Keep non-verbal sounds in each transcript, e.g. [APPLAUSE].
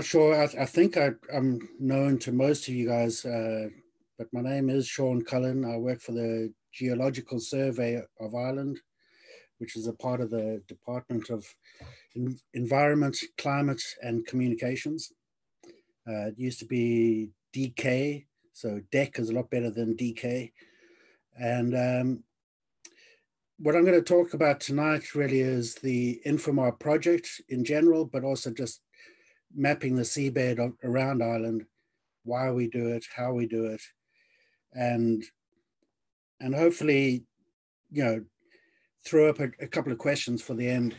Not sure. I, I think I, am known to most of you guys, uh, but my name is Sean Cullen. I work for the Geological Survey of Ireland, which is a part of the Department of Environment, Climate and Communications. Uh, it used to be DK, so DEC is a lot better than DK. And um, what I'm going to talk about tonight really is the Infomar project in general, but also just mapping the seabed around Ireland, why we do it, how we do it, and and hopefully, you know, throw up a, a couple of questions for the end.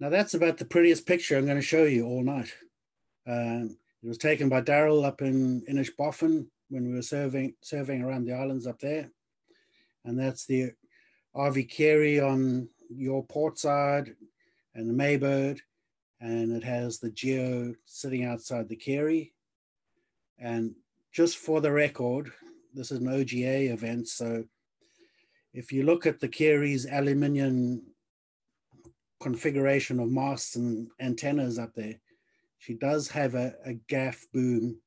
Now that's about the prettiest picture I'm going to show you all night. Um, it was taken by Daryl up in Inishbofin when we were surveying surveying around the islands up there, and that's the RV Keary on your port side, and the Maybird, and it has the geo sitting outside the Keary. And just for the record, this is an OGA event, so if you look at the Keary's aluminium configuration of masts and antennas up there, she does have a, a gaff boom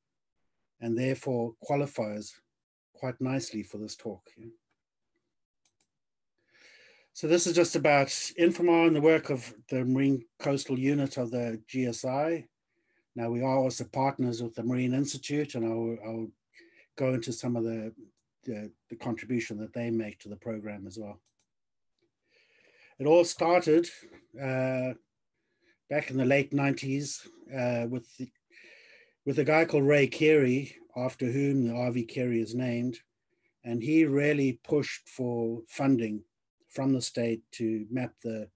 and therefore qualifies quite nicely for this talk. Yeah. So this is just about Infomar and the work of the Marine Coastal Unit of the GSI. Now we are also partners with the Marine Institute and I'll, I'll go into some of the, the, the, contribution that they make to the program as well. It all started uh, back in the late 90s uh, with, the, with a guy called Ray Keary, after whom the RV Keary is named. And he really pushed for funding from the state to map the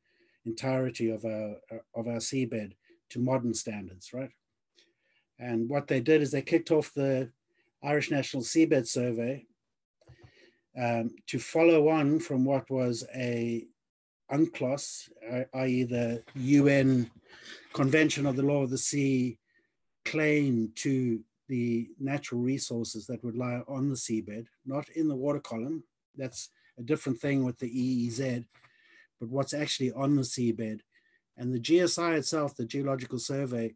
entirety of our, of our seabed to modern standards, right? And what they did is they kicked off the Irish National Seabed Survey um, to follow on from what was a UNCLOS, i.e. the UN Convention of the Law of the Sea claim to the natural resources that would lie on the seabed, not in the water column. That's a different thing with the EEZ, but what's actually on the seabed. And the GSI itself, the Geological Survey,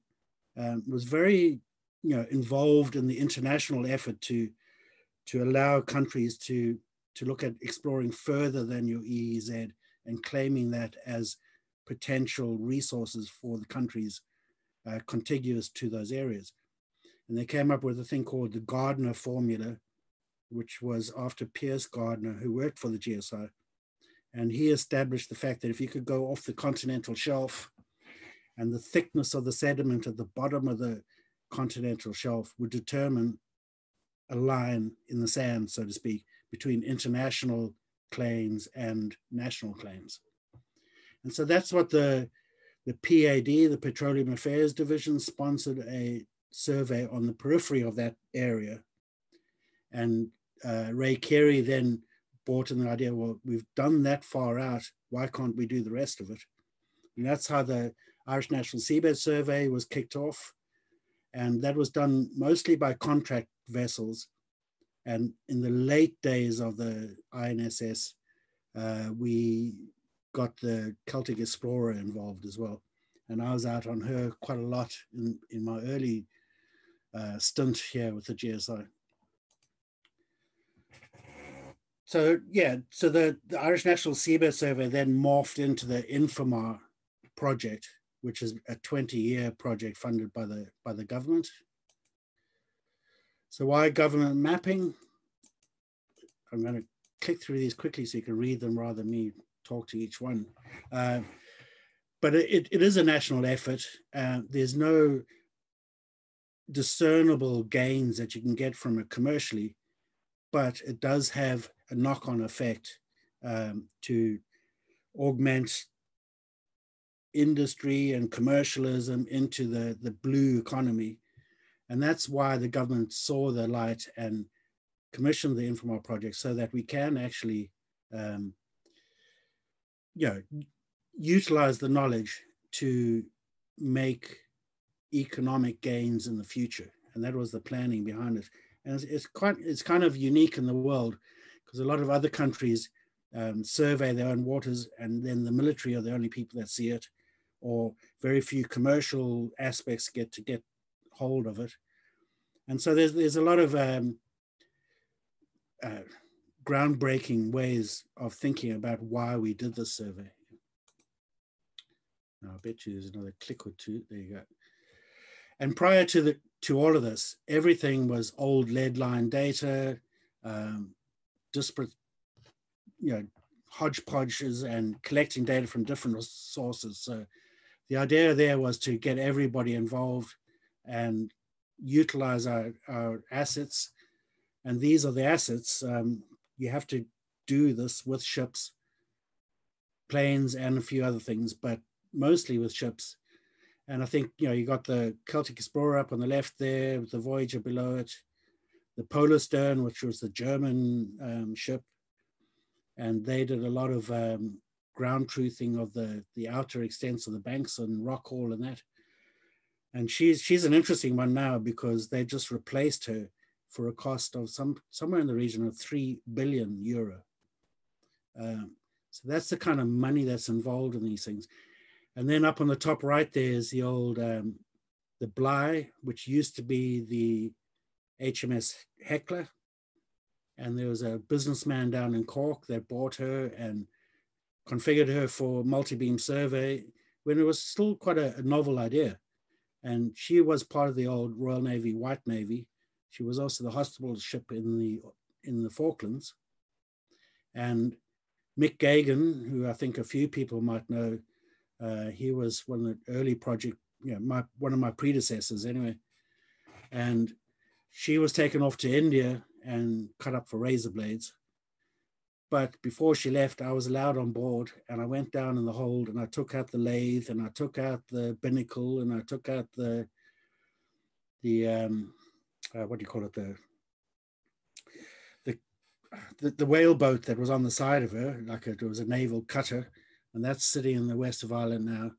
um, was very you know, involved in the international effort to, to allow countries to, to look at exploring further than your EEZ and claiming that as potential resources for the countries uh, contiguous to those areas. And they came up with a thing called the Gardiner formula, which was after Piers Gardiner, who worked for the GSO. And he established the fact that if you could go off the continental shelf and the thickness of the sediment at the bottom of the continental shelf would determine a line in the sand, so to speak, between international claims and national claims. And so that's what the, the PAD, the Petroleum Affairs Division, sponsored a survey on the periphery of that area and uh, Ray Keary then brought in the idea, well, we've done that far out. Why can't we do the rest of it? And that's how the Irish National Seabed Survey was kicked off. And that was done mostly by contract vessels. And in the late days of the INSS, uh, we got the Celtic Explorer involved as well. And I was out on her quite a lot in, in my early uh, stint here with the GSI. So yeah, so the, the Irish National Seabed Survey then morphed into the Infomar project, which is a 20-year project funded by the by the government. So why government mapping? I'm going to click through these quickly so you can read them rather than me talk to each one. Uh, but it, it is a national effort. Uh, there's no discernible gains that you can get from it commercially, but it does have a knock-on effect um, to augment industry and commercialism into the, the blue economy. And that's why the government saw the light and commissioned the Infomar project so that we can actually um, you know, utilize the knowledge to make economic gains in the future. And that was the planning behind it. And it's, it's quite, it's kind of unique in the world because a lot of other countries um, survey their own waters and then the military are the only people that see it. or very few commercial aspects get to get hold of it. And so there's there's a lot of um, uh, groundbreaking ways of thinking about why we did this survey. Now, I bet you there's another click or two. There you go. And prior to the to all of this, everything was old lead line data, um, disparate, you know, hodgepodges and collecting data from different sources. So the idea there was to get everybody involved and utilize our, our assets. And these are the assets. Um, you have to do this with ships, planes, and a few other things, but mostly with ships. And I think, you know, you got the Celtic Explorer up on the left there, the Voyager below it, the Polarstern, which was the German um, ship. And they did a lot of um, ground truthing of the, the outer extents of the banks and Rockall and that. And she's she's an interesting one now because they just replaced her for a cost of some somewhere in the region of three billion euro. Um, so that's the kind of money that's involved in these things. And then up on the top right there is the old um, the Bligh, which used to be the HMS Hecla. And there was a businessman down in Cork that bought her and configured her for multi-beam survey when it was still quite a, a novel idea. And she was part of the old Royal Navy, White Navy. She was also the hospital ship in the in the Falklands. And Mick Gagan, who I think a few people might know, uh, he was one of the early project, you know, my, one of my predecessors anyway. And she was taken off to India and cut up for razor blades. But before she left, I was allowed on board and I went down in the hold and I took out the lathe and I took out the binnacle and I took out the, the um, uh, what do you call it, the, the, the, whale boat that was on the side of her, like it was a naval cutter and that's sitting in the west of Ireland now.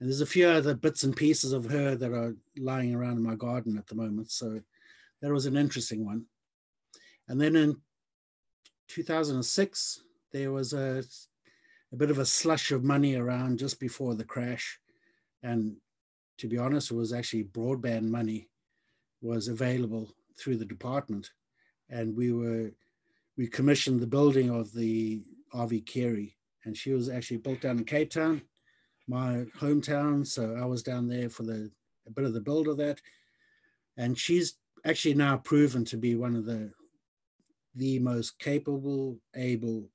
And there's a few other bits and pieces of her that are lying around in my garden at the moment. So that was an interesting one. And then in 2006, there was a, a bit of a slush of money around just before the crash. And to be honest, it was actually broadband money was available through the department. And we were, we commissioned the building of the RV Keary and she was actually built down in Cape Town, my hometown. So I was down there for the a bit of the build of that, and she's actually now proven to be one of the the most capable, able,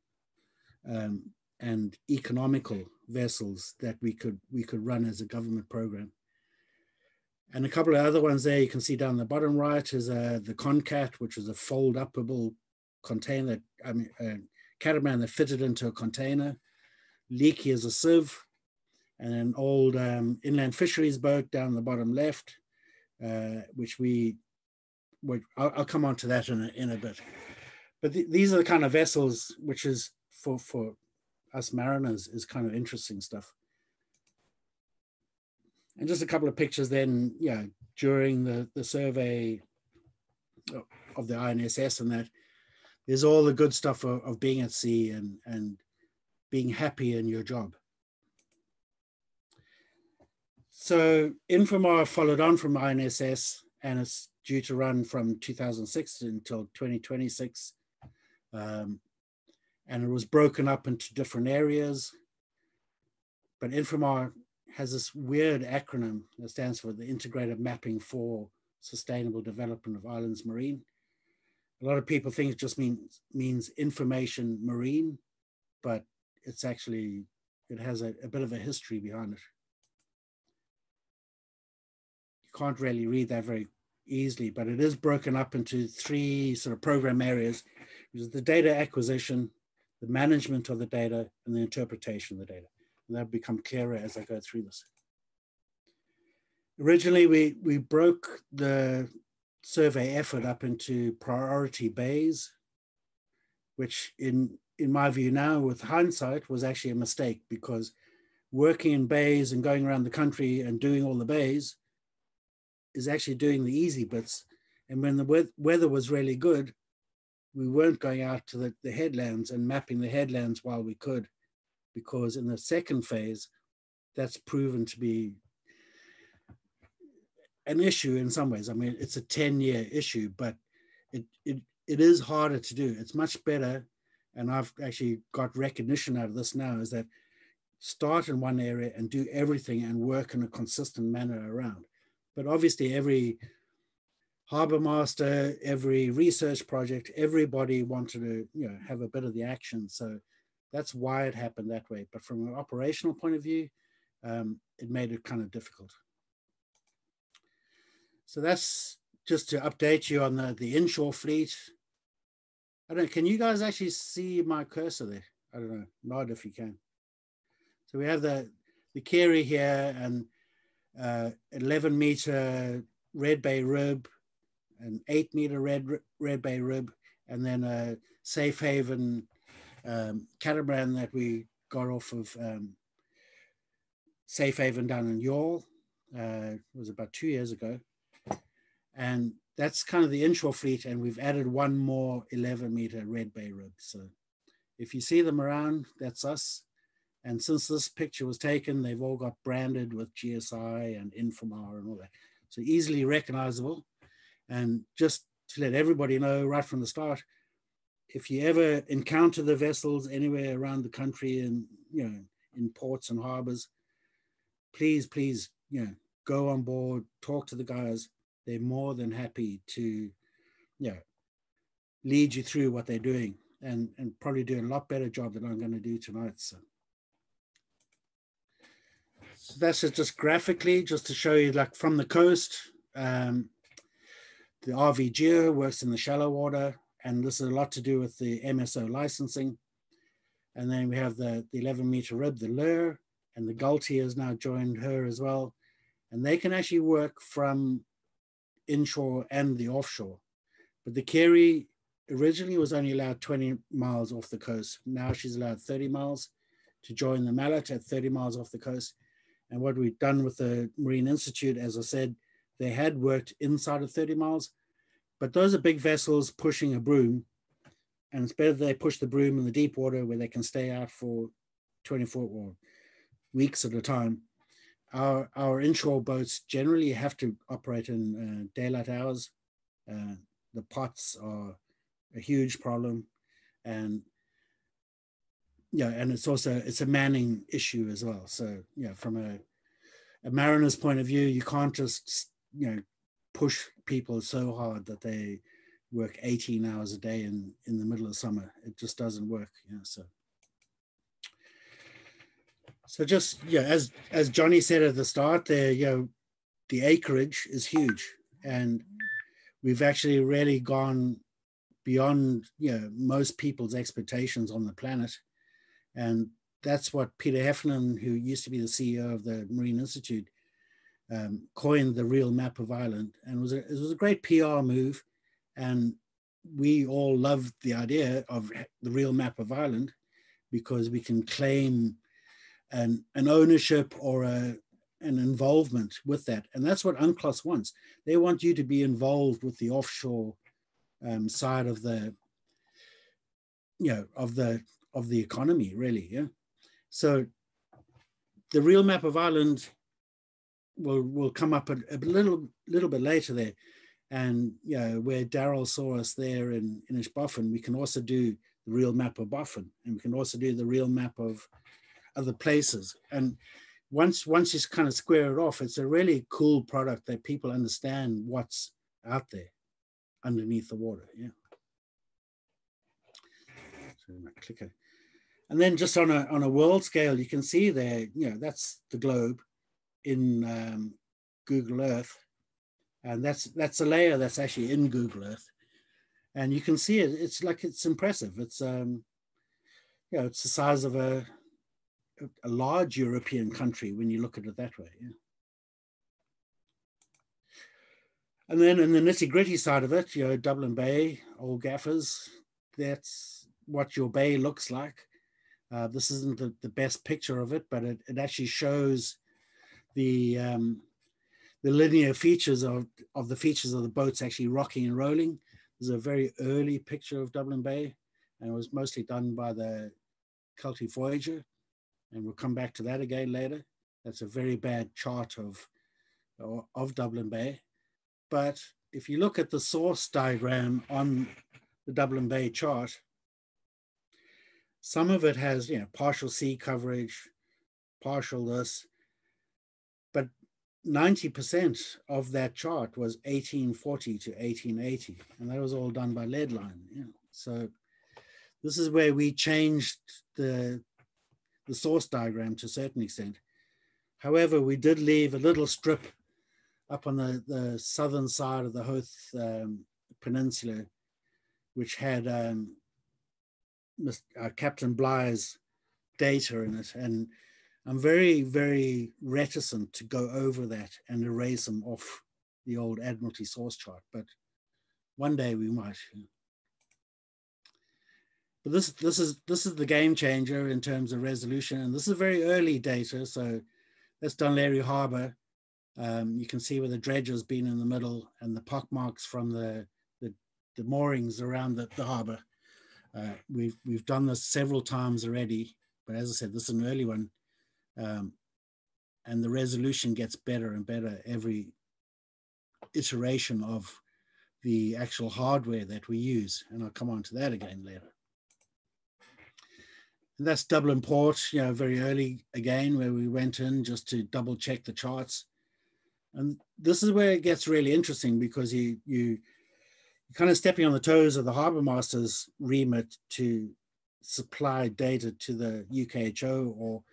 um, and economical vessels that we could we could run as a government program. And a couple of other ones there you can see down the bottom right is uh, the Concat, which is a fold upable container. I mean, uh, catamaran that fitted into a container, leaky as a sieve, and an old um, inland fisheries boat down the bottom left, uh, which we, would, I'll, I'll, come on to that in a, in a bit. But th these are the kind of vessels which is for, for us mariners is kind of interesting stuff. And just a couple of pictures then, yeah, during the, the survey of the INSS and that, there's all the good stuff of, of being at sea and, and being happy in your job. So Infomar followed on from INSS and it's due to run from 2006 until 2026. Um, and it was broken up into different areas. But Infomar has this weird acronym that stands for the Integrated Mapping for Sustainable Development of Islands Marine a lot of people think it just means means information marine, but it's actually it has a, a bit of a history behind it. You can't really read that very easily, but it is broken up into three sort of program areas, which is the data acquisition, the management of the data, and the interpretation of the data. And that'll become clearer as I go through this. Originally, we, we broke the survey effort up into priority bays, which in, in my view now with hindsight was actually a mistake because working in bays and going around the country and doing all the bays is actually doing the easy bits. And when the weather was really good, we weren't going out to the, the headlands and mapping the headlands while we could, because in the second phase, that's proven to be an issue in some ways. I mean, it's a 10 year issue, but it, it, it is harder to do. It's much better. And I've actually got recognition out of this now is that start in one area and do everything and work in a consistent manner around. But obviously, every harbor master, every research project, everybody wanted to you know have a bit of the action. So that's why it happened that way. But from an operational point of view, um, it made it kind of difficult. So that's just to update you on the, the inshore fleet. I don't know, can you guys actually see my cursor there? I don't know, nod if you can. So we have the, the Keary here and uh, 11 meter red bay rib, an eight meter red, red bay rib, and then a safe haven um, catamaran that we got off of um, Safe Haven down in Youghal. Uh, it was about two years ago. And that's kind of the inshore fleet. And we've added one more 11 meter red bay rib. So if you see them around, that's us. And since this picture was taken, they've all got branded with GSI and Infomar and all that. So easily recognizable. And just to let everybody know right from the start, if you ever encounter the vessels anywhere around the country and you know in ports and harbors, please, please, you know, go on board, talk to the guys. They're more than happy to, you know, lead you through what they're doing and, and probably do a lot better job than I'm going to do tonight. So. So that's it just graphically, just to show you like from the coast, um, the RV Geo works in the shallow water, and this is a lot to do with the MSO licensing. And then we have the, the 11 meter rib, the lure, and the Gulti has now joined her as well. And they can actually work from inshore and the offshore. But the Keary originally was only allowed 20 miles off the coast. Now she's allowed 30 miles to join the Mallet at 30 miles off the coast. And what we've done with the Marine Institute, as I said, they had worked inside of 30 miles, but those are big vessels pushing a broom. And it's better they push the broom in the deep water where they can stay out for 24 or weeks at a time. Our, our inshore boats generally have to operate in uh, daylight hours. Uh, the pots are a huge problem. And yeah, and it's also, it's a manning issue as well. So yeah, from a, a mariner's point of view, you can't just, you know, push people so hard that they work 18 hours a day in, in the middle of summer. It just doesn't work. Yeah, so. So just yeah, as as Johnny said at the start, there you know, the acreage is huge, and we've actually really gone beyond you know most people's expectations on the planet, and that's what Peter Heffernan, who used to be the CEO of the Marine Institute, um, coined the real map of Ireland, and it was a, it was a great PR move, and we all loved the idea of the real map of Ireland because we can claim an, an ownership or a, an involvement with that. And that's what UNCLOS wants. They want you to be involved with the offshore um, side of the, you know, of the of the economy, really. Yeah. So the real map of Ireland will will come up a, a little little bit later there. And you know, where Daryl saw us there in, in Inishbofin, we can also do the real map of Bofin, and we can also do the real map of other places. And once once you kind of square it off, it's a really cool product that people understand what's out there underneath the water. Yeah. So my clicker. And then just on a on a world scale, you can see there, you know, that's the globe in um, Google Earth. And that's that's a layer that's actually in Google Earth. And you can see it, it's like it's impressive. It's um, you know, it's the size of a a large European country when you look at it that way. Yeah. And then in the nitty gritty side of it, you know, Dublin Bay, old gaffers, that's what your bay looks like. Uh, this isn't the, the best picture of it, but it, it actually shows the um, the linear features of, of the features of the boats actually rocking and rolling. There's a very early picture of Dublin Bay, and it was mostly done by the Celtic Voyager and we'll come back to that again later. That's a very bad chart of, of Dublin Bay. But if you look at the source diagram on the Dublin Bay chart, some of it has, you know, partial sea coverage, partial this, but 90% of that chart was 1840 to 1880, and that was all done by leadline. You know. So this is where we changed the, the source diagram to a certain extent. However, we did leave a little strip up on the, the southern side of the Howth um, Peninsula, which had um, uh, Captain Bligh's data in it. And I'm very, very reticent to go over that and erase them off the old Admiralty source chart, but one day we might. But this, this is this is the game changer in terms of resolution, and this is very early data. So that's Laoghaire Harbour. Um, you can see where the dredge has been in the middle and the pockmarks from the, the, the moorings around the, the harbour. Uh, we've we've done this several times already, but as I said, this is an early one, um, and the resolution gets better and better every iteration of the actual hardware that we use, and I'll come on to that again later. And that's Dublin Port, you know, very early again, where we went in just to double check the charts. And this is where it gets really interesting because you you kind of stepping on the toes of the harbour master's remit to supply data to the UKHO or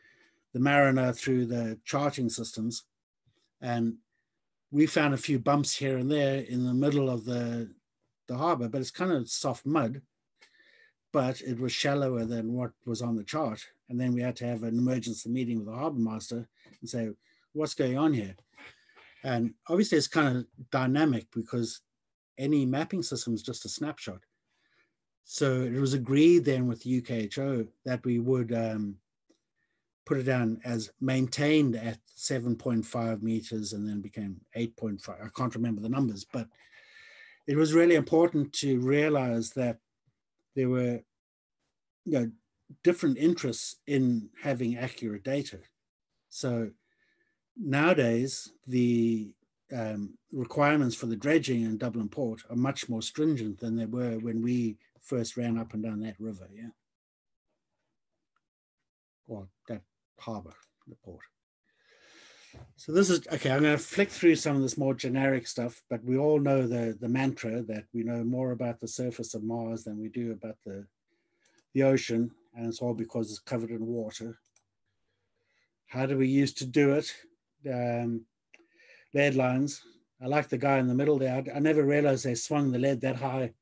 the mariner through the charting systems. And we found a few bumps here and there in the middle of the, the harbour, but it's kind of soft mud, but it was shallower than what was on the chart. And then we had to have an emergency meeting with the harbour master and say, what's going on here? And obviously it's kind of dynamic because any mapping system is just a snapshot. So it was agreed then with UKHO that we would um, put it down as maintained at 7.5 meters and then became 8.5. I can't remember the numbers, but it was really important to realize that there were you know, different interests in having accurate data. So nowadays, the um, requirements for the dredging in Dublin Port are much more stringent than they were when we first ran up and down that river, yeah. Or that harbour, the port. So this is, okay, I'm gonna flick through some of this more generic stuff, but we all know the, the mantra that we know more about the surface of Mars than we do about the, the ocean, and it's all because it's covered in water. How do we used to do it? Um, lead lines. I like the guy in the middle there. I, I never realized they swung the lead that high.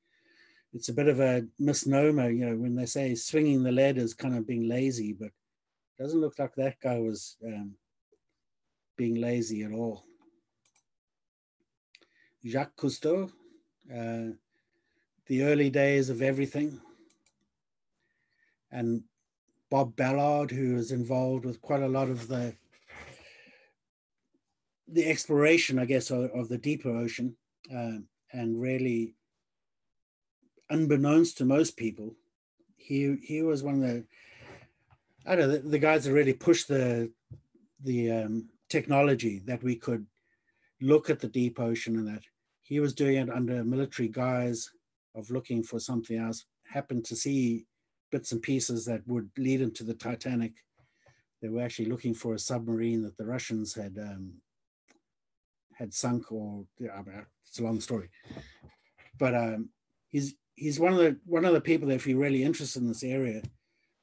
It's a bit of a misnomer, you know, when they say swinging the lead is kind of being lazy, but it doesn't look like that guy was um, being lazy at all. Jacques Cousteau, uh, the early days of everything. And Bob Ballard, who was involved with quite a lot of the the exploration, I guess, of, of the deeper ocean, um, and really, unbeknownst to most people, he he was one of the I don't know the, the guys that really pushed the the um, technology that we could look at the deep ocean and that he was doing it under military guise of looking for something else. Happened to see bits and pieces that would lead into the Titanic. They were actually looking for a submarine that the Russians had um, had sunk or yeah, it's a long story. But um, he's he's one of the one of the people that if you're really interested in this area,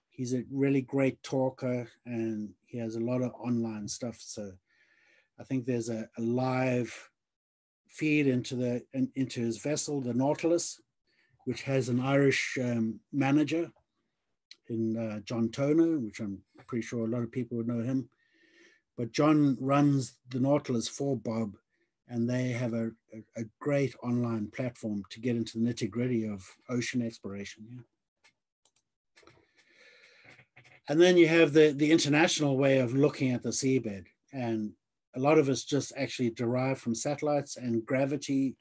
he's a really great talker and he has a lot of online stuff. So I think there's a, a live feed into the in, into his vessel, the Nautilus, which has an Irish um, manager in uh, John Toner, which I'm pretty sure a lot of people would know him. But John runs the Nautilus for Bob, and they have a, a, a great online platform to get into the nitty gritty of ocean exploration. Yeah. And then you have the, the international way of looking at the seabed. And a lot of it's just actually derived from satellites and gravity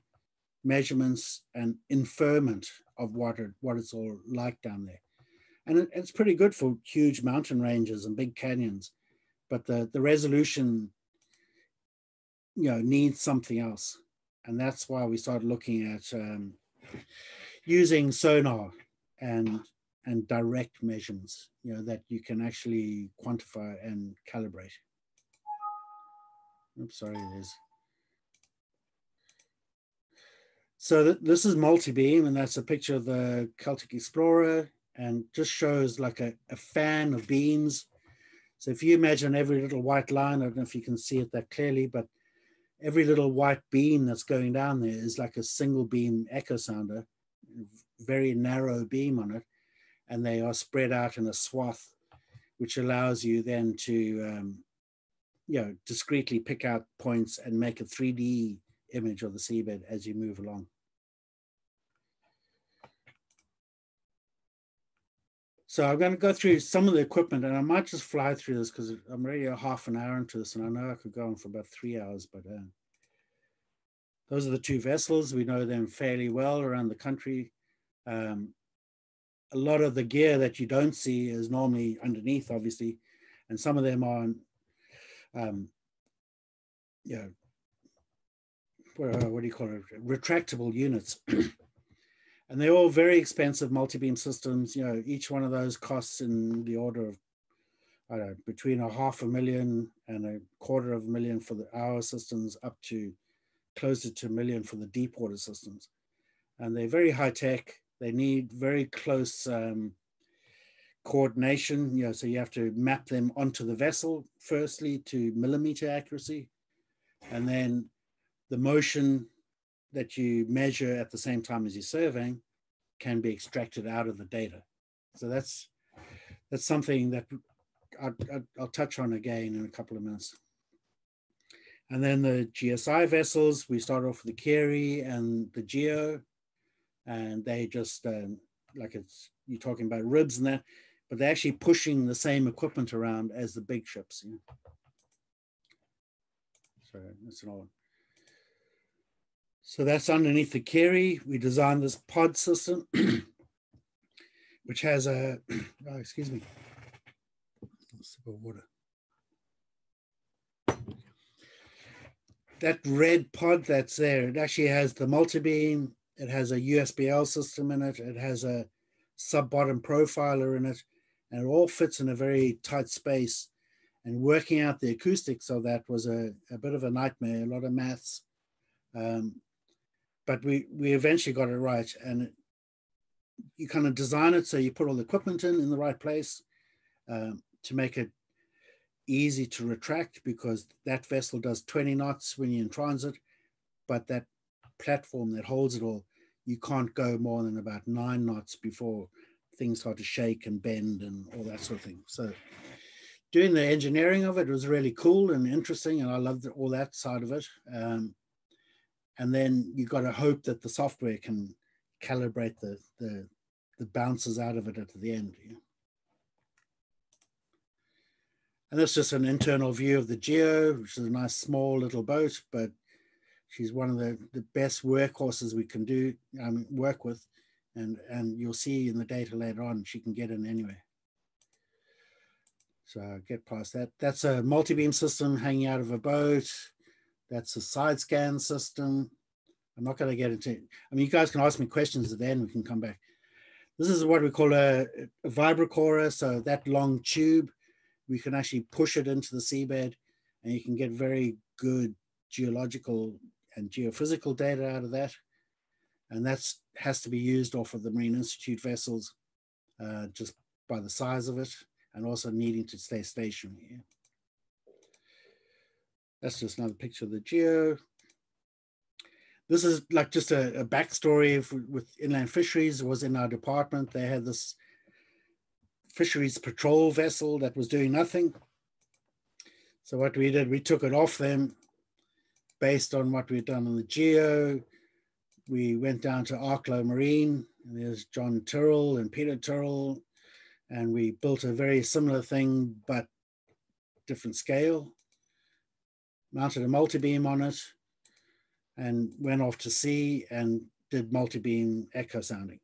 measurements and inferment of what, it, what it's all like down there. And it, it's pretty good for huge mountain ranges and big canyons but the, the resolution, you know, needs something else. And that's why we started looking at um, using sonar and and direct measurements, you know, that you can actually quantify and calibrate. Oops, sorry, there's. So th this is multi-beam, and that's a picture of the Celtic Explorer, and just shows like a, a fan of beams. So if you imagine every little white line, I don't know if you can see it that clearly, but every little white beam that's going down there is like a single beam echo sounder, very narrow beam on it, and they are spread out in a swath, which allows you then to, um, you know, discreetly pick out points and make a 3D image of the seabed as you move along. So I'm going to go through some of the equipment and I might just fly through this because I'm already a half an hour into this and I know I could go on for about three hours, but uh, those are the two vessels. We know them fairly well around the country. Um, a lot of the gear that you don't see is normally underneath, obviously, and some of them are, um, yeah, what do you call it? Retractable units. [CLEARS THROAT] and they're all very expensive multi-beam systems. You know, each one of those costs in the order of, I don't know, between a half a million and a quarter of a million for the hour systems up to closer to a million for the deep water systems. And they're very high tech. They need very close um, coordination. You know, so you have to map them onto the vessel firstly to millimeter accuracy, and then the motion that you measure at the same time as you're surveying can be extracted out of the data. So that's that's something that I, will touch on again in a couple of minutes. And then the GSI vessels, we start off with the Keary and the Geo, and they just um, like it's you're talking about ribs and that, but they're actually pushing the same equipment around as the big ships. You know? So that's an old. So that's underneath the Keary. We designed this pod system, [CLEARS THROAT] which has a, [CLEARS THROAT] oh, excuse me, a sip of water. That red pod that's there, it actually has the multi-beam, it has a USBL system in it. It has a sub-bottom profiler in it, and it all fits in a very tight space. And working out the acoustics of that was a, a bit of a nightmare, a lot of maths. Um, but we, we eventually got it right. And it, you kind of design it so you put all the equipment in in the right place um, to make it easy to retract because that vessel does 20 knots when you're in transit, but that platform that holds it all you can't go more than about nine knots before things start to shake and bend and all that sort of thing. So doing the engineering of it was really cool and interesting, and I loved all that side of it. Um, and then you've got to hope that the software can calibrate the the, the bounces out of it at the end. Yeah. And that's just an internal view of the Geo, which is a nice small little boat, but she's one of the, the best workhorses we can do um, work with and and you'll see in the data later on she can get in anyway so I'll get past that that's a multi-beam system hanging out of a boat that's a side scan system i'm not going to get into i mean you guys can ask me questions at the end we can come back this is what we call a, a vibrocorer so that long tube we can actually push it into the seabed and you can get very good geological and geophysical data out of that. And that has to be used off of the Marine Institute vessels uh, just by the size of it and also needing to stay stationary. That's just another picture of the geo. This is like just a, a backstory of, with inland fisheries. It was in our department. They had this fisheries patrol vessel that was doing nothing. So what we did, we took it off them based on what we'd done on the Geo. We went down to Arklow Marine, and there's John Tyrrell and Peter Tyrrell, and we built a very similar thing, but different scale. Mounted a multi-beam on it, and went off to sea and did multi-beam echo sounding.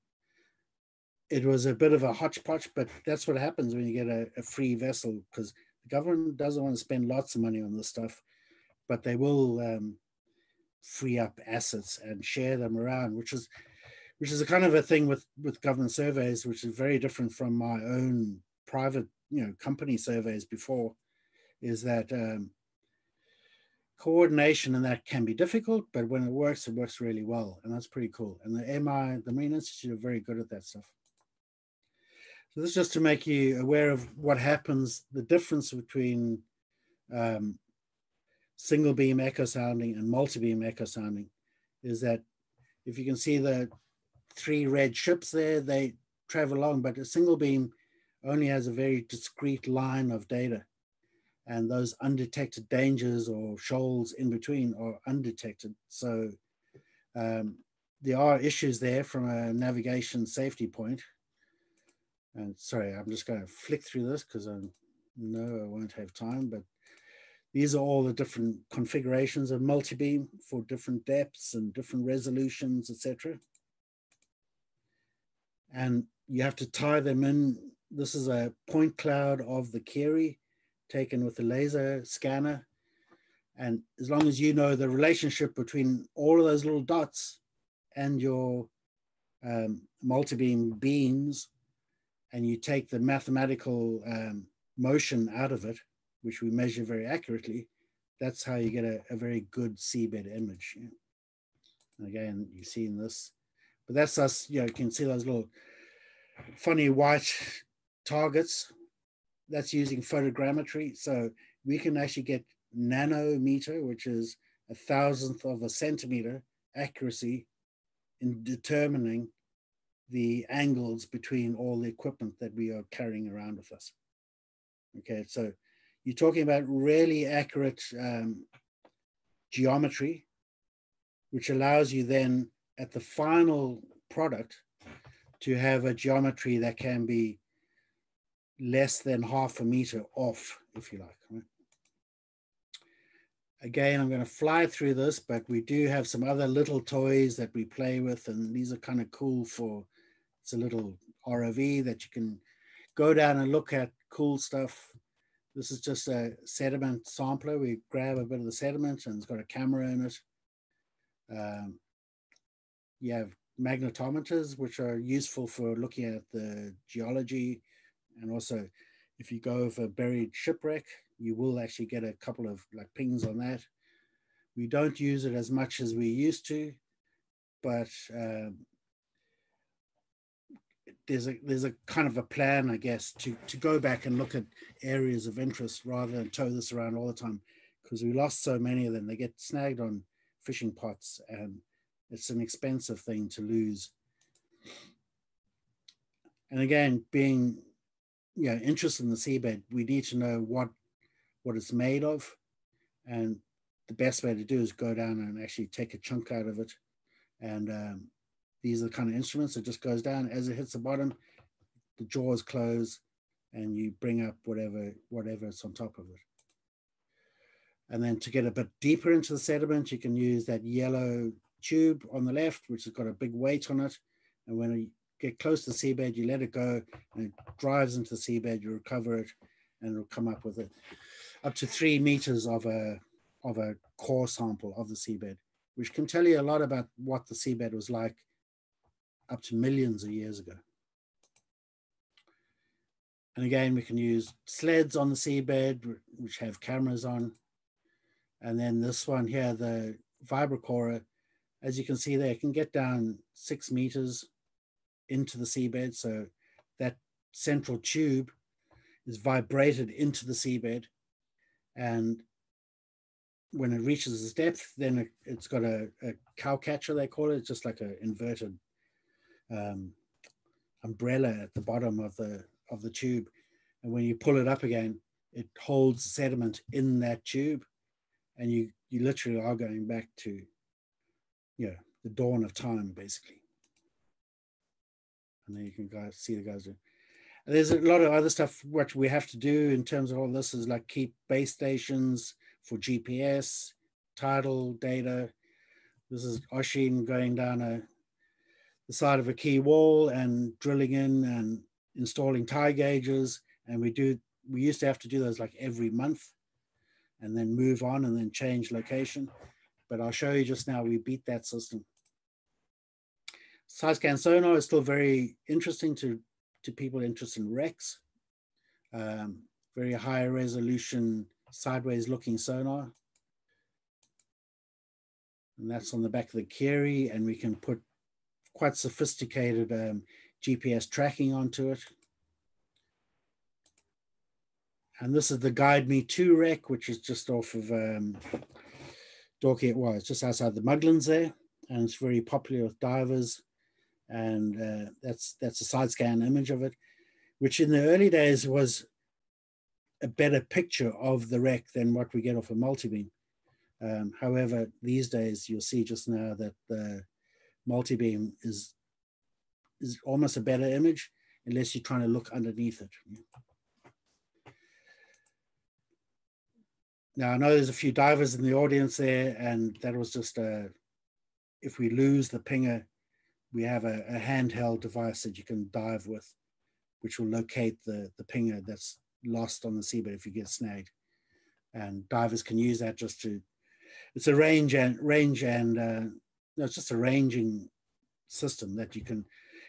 It was a bit of a hodgepodge, but that's what happens when you get a, a free vessel because The government doesn't want to spend lots of money on this stuff, but they will um, free up assets and share them around, which is which is a kind of a thing with with government surveys, which is very different from my own private, you know, company surveys before, is that um, coordination and that can be difficult, but when it works, it works really well, and that's pretty cool. And the MI, the Marine Institute, are very good at that stuff. So this is just to make you aware of what happens, the difference between um, single beam echo sounding and multi-beam echo sounding is that if you can see the three red ships there, they travel along, but a single beam only has a very discrete line of data. And those undetected dangers or shoals in between are undetected. So um, there are issues there from a navigation safety point. And sorry, I'm just going to flick through this because I know I won't have time, but these are all the different configurations of multi-beam for different depths and different resolutions, etc. And you have to tie them in. This is a point cloud of the Keary taken with a laser scanner. And as long as you know the relationship between all of those little dots and your um, multi-beam beams, and you take the mathematical um, motion out of it, which we measure very accurately, that's how you get a, a very good seabed image. Yeah. And again, you've seen this, but that's us, you know, you can see those little funny white targets. That's using photogrammetry. So we can actually get nanometer, which is a thousandth of a centimeter accuracy in determining the angles between all the equipment that we are carrying around with us. Okay, so you're talking about really accurate um, geometry, which allows you then at the final product to have a geometry that can be less than half a meter off, if you like. Again, I'm going to fly through this, but we do have some other little toys that we play with, and these are kind of cool for, it's a little ROV that you can go down and look at cool stuff this is just a sediment sampler. We grab a bit of the sediment and it's got a camera in it. Um, you have magnetometers, which are useful for looking at the geology. And also, if you go over buried shipwreck, you will actually get a couple of like pings on that. We don't use it as much as we used to, but um, there's a there's a kind of a plan, I guess, to to go back and look at areas of interest rather than tow this around all the time, because we lost so many of them. They get snagged on fishing pots, and it's an expensive thing to lose. And again, being you know interested in the seabed, we need to know what what it's made of, and the best way to do is go down and actually take a chunk out of it, and um, these are the kind of instruments. It just goes down as it hits the bottom, the jaws close, and you bring up whatever whatever's on top of it. And then to get a bit deeper into the sediment, you can use that yellow tube on the left, which has got a big weight on it. And when get close to the seabed, you let it go and it drives into the seabed, you recover it, and it'll come up with it up to three meters of a of a core sample of the seabed, which can tell you a lot about what the seabed was like up to millions of years ago. And again, we can use sleds on the seabed, which have cameras on. And then this one here, the vibrocorer, as you can see there, can get down six meters into the seabed. So that central tube is vibrated into the seabed. And when it reaches its depth, then it, has got a, a cow catcher, they call it, it's just like an inverted um, umbrella at the bottom of the of the tube, and when you pull it up again, it holds sediment in that tube, and you you literally are going back to, you know, the dawn of time basically. And then you can guys see the guys doing. And there's a lot of other stuff which we have to do in terms of all this is like keep base stations for GPS, tidal data. This is Oshin going down a the side of a quay wall and drilling in and installing tide gauges. And we do we used to have to do those like every month and then move on and then change location. But I'll show you just now, we beat that system. Side scan sonar is still very interesting to, to people interested in wrecks. Um, very high resolution, sideways looking sonar. And that's on the back of the Keary, and we can put quite sophisticated um, GPS tracking onto it. And this is the Guide Me 2 wreck, which is just off of um, Dalkey, well, it's just outside the Muglins there. And it's very popular with divers. And uh, that's that's a side scan image of it, which in the early days was a better picture of the wreck than what we get off a multi-beam. Um, however, these days you'll see just now that the multi-beam is is almost a better image unless you're trying to look underneath it. Now I know there's a few divers in the audience there, and that was just a. If we lose the pinger, we have a, a handheld device that you can dive with, which will locate the the pinger that's lost on the seabed if you get snagged, and divers can use that just to. It's a range and range and uh, no, it's just a ranging system that you can.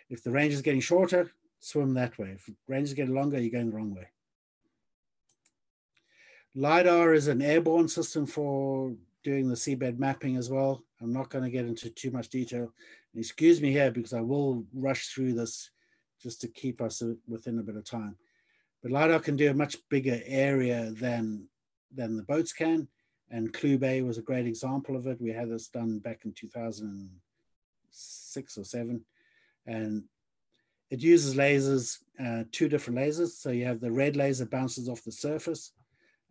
If the range is getting shorter, swim that way. If range is getting longer, you're going the wrong way. LIDAR is an airborne system for doing the seabed mapping as well. I'm not going to get into too much detail. Excuse me here because I will rush through this just to keep us within a bit of time. But LIDAR can do a much bigger area than, than the boats can. And Clew Bay was a great example of it. We had this done back in 2006 or seven. And it uses lasers, uh, two different lasers. So you have the red laser bounces off the surface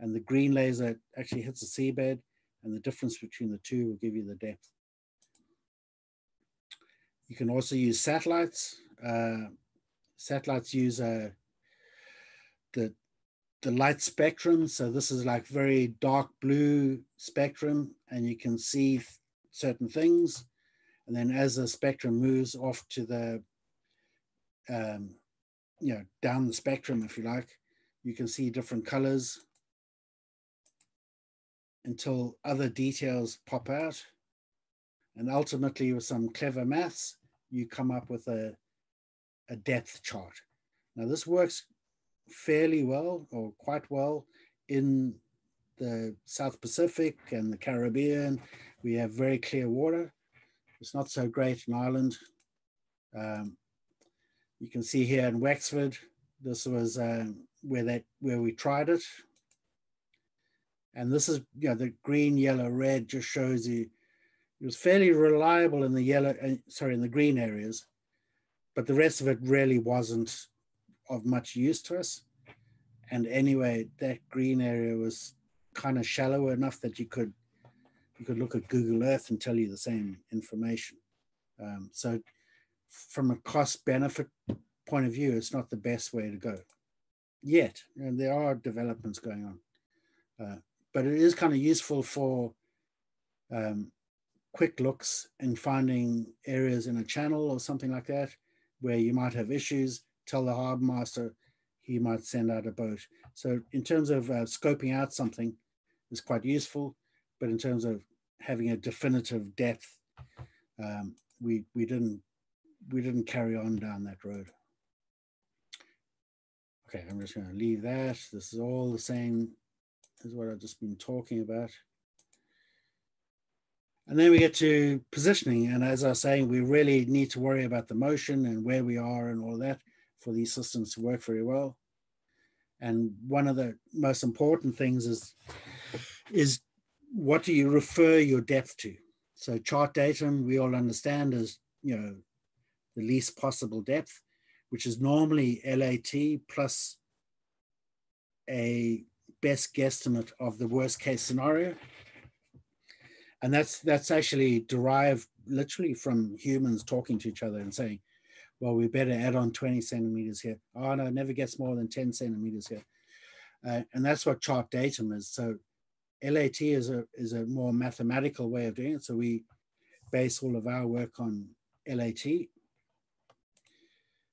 and the green laser actually hits the seabed and the difference between the two will give you the depth. You can also use satellites. Uh, satellites use uh, the, the light spectrum. So this is like very dark blue spectrum and you can see certain things. And then as the spectrum moves off to the, um, you know, down the spectrum, if you like, you can see different colors until other details pop out. And ultimately, with some clever maths, you come up with a, a depth chart. Now, this works fairly well or quite well in the South Pacific and the Caribbean. We have very clear water. It's not so great in Ireland. Um, you can see here in Wexford, this was um, where that where we tried it and this is, you know, the green, yellow, red just shows you it was fairly reliable in the yellow, uh, sorry, in the green areas, but the rest of it really wasn't of much use to us. And anyway, that green area was kind of shallow enough that you could you could look at Google Earth and tell you the same information. Um, so from a cost benefit point of view, it's not the best way to go yet. And there are developments going on. Uh, but it is kind of useful for um, quick looks and finding areas in a channel or something like that where you might have issues. Tell the harbor master he might send out a boat. So in terms of uh, scoping out something, is quite useful. But in terms of having a definitive depth, um, we we didn't we didn't carry on down that road. Okay, I'm just going to leave that. This is all the same is what I've just been talking about. And then we get to positioning. And as I was saying, we really need to worry about the motion and where we are and all that for these systems to work very well. And one of the most important things is, is what do you refer your depth to? So chart datum, we all understand is, you know, the least possible depth, which is normally LAT plus a best guesstimate of the worst case scenario. And that's that's actually derived literally from humans talking to each other and saying, well, we better add on 20 centimeters here. Oh no, it never gets more than 10 centimeters here. Uh, and that's what chart datum is. So LAT is a, is a more mathematical way of doing it. So we base all of our work on LAT.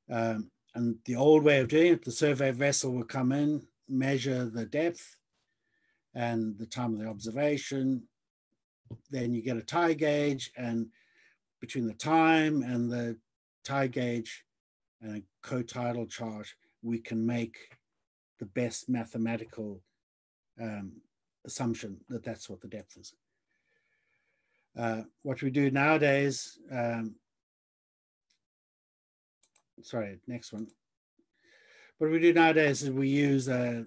Um, and the old way of doing it, the survey vessel will come in, measure the depth and the time of the observation. Then you get a tide gauge and between the time and the tide gauge and a co-tidal chart, we can make the best mathematical um, assumption that that's what the depth is. Uh, what we do nowadays, um, sorry, next one. What we do nowadays is we use uh,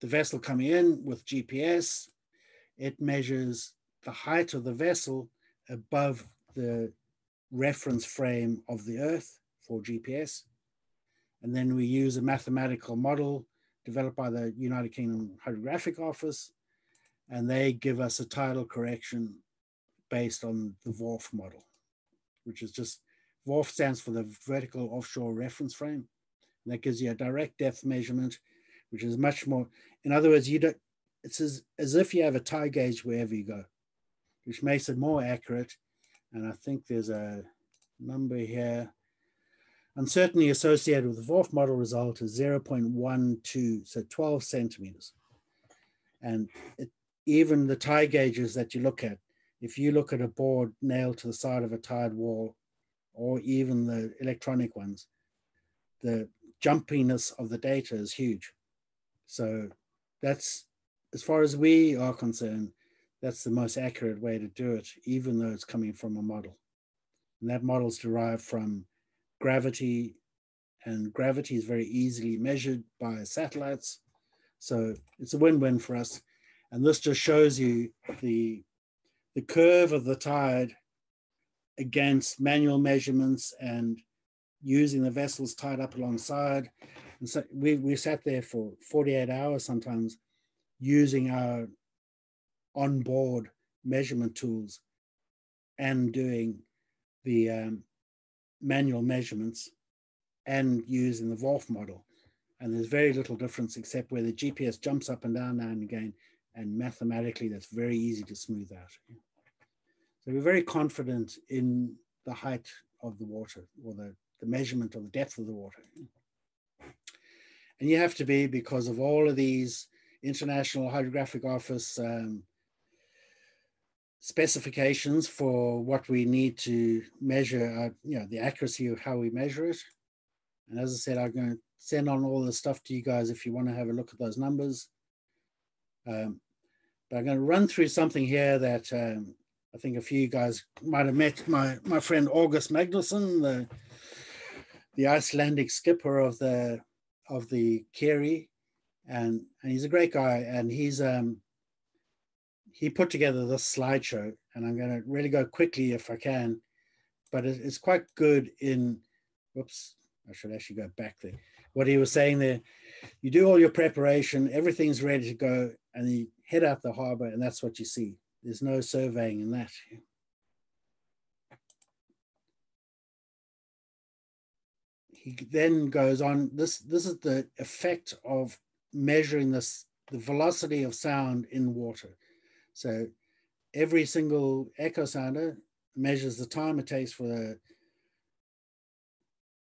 the vessel coming in with GPS. It measures the height of the vessel above the reference frame of the Earth for GPS. And then we use a mathematical model developed by the United Kingdom Hydrographic Office, and they give us a tidal correction based on the VORF model, which is just VORF stands for the vertical offshore reference frame. That gives you a direct depth measurement, which is much more, in other words, you don't, it's as, as if you have a tide gauge wherever you go, which makes it more accurate. And I think there's a number here. Uncertainty associated with the VORF model result is 0.12, so 12 centimeters. And it, even the tide gauges that you look at, if you look at a board nailed to the side of a tide wall, or even the electronic ones, the jumpiness of the data is huge. So that's, as far as we are concerned, that's the most accurate way to do it, even though it's coming from a model. And that model is derived from gravity, and gravity is very easily measured by satellites. So it's a win-win for us. And this just shows you the, the curve of the tide against manual measurements and using the vessels tied up alongside. And so we, we sat there for 48 hours sometimes using our onboard measurement tools and doing the um, manual measurements and using the VORF model. And there's very little difference except where the GPS jumps up and down now and again. And mathematically, that's very easy to smooth out. So we're very confident in the height of the water or the, the measurement of the depth of the water. And you have to be because of all of these International Hydrographic Office um, specifications for what we need to measure, uh, you know, the accuracy of how we measure it. And as I said, I'm going to send on all the stuff to you guys if you want to have a look at those numbers. Um, but I'm going to run through something here that um, I think a few guys might have met my, my friend August Magnusson, the, the Icelandic skipper of the of the Keary, and and he's a great guy, and he's um he put together this slideshow, and I'm going to really go quickly if I can, but it, it's quite good in. Whoops, I should actually go back there. What he was saying there, you do all your preparation, everything's ready to go, and you head out the harbor, and that's what you see. There's no surveying in that. He then goes on, this, this is the effect of measuring this, the velocity of sound in water. So every single echo sounder measures the time it takes for the,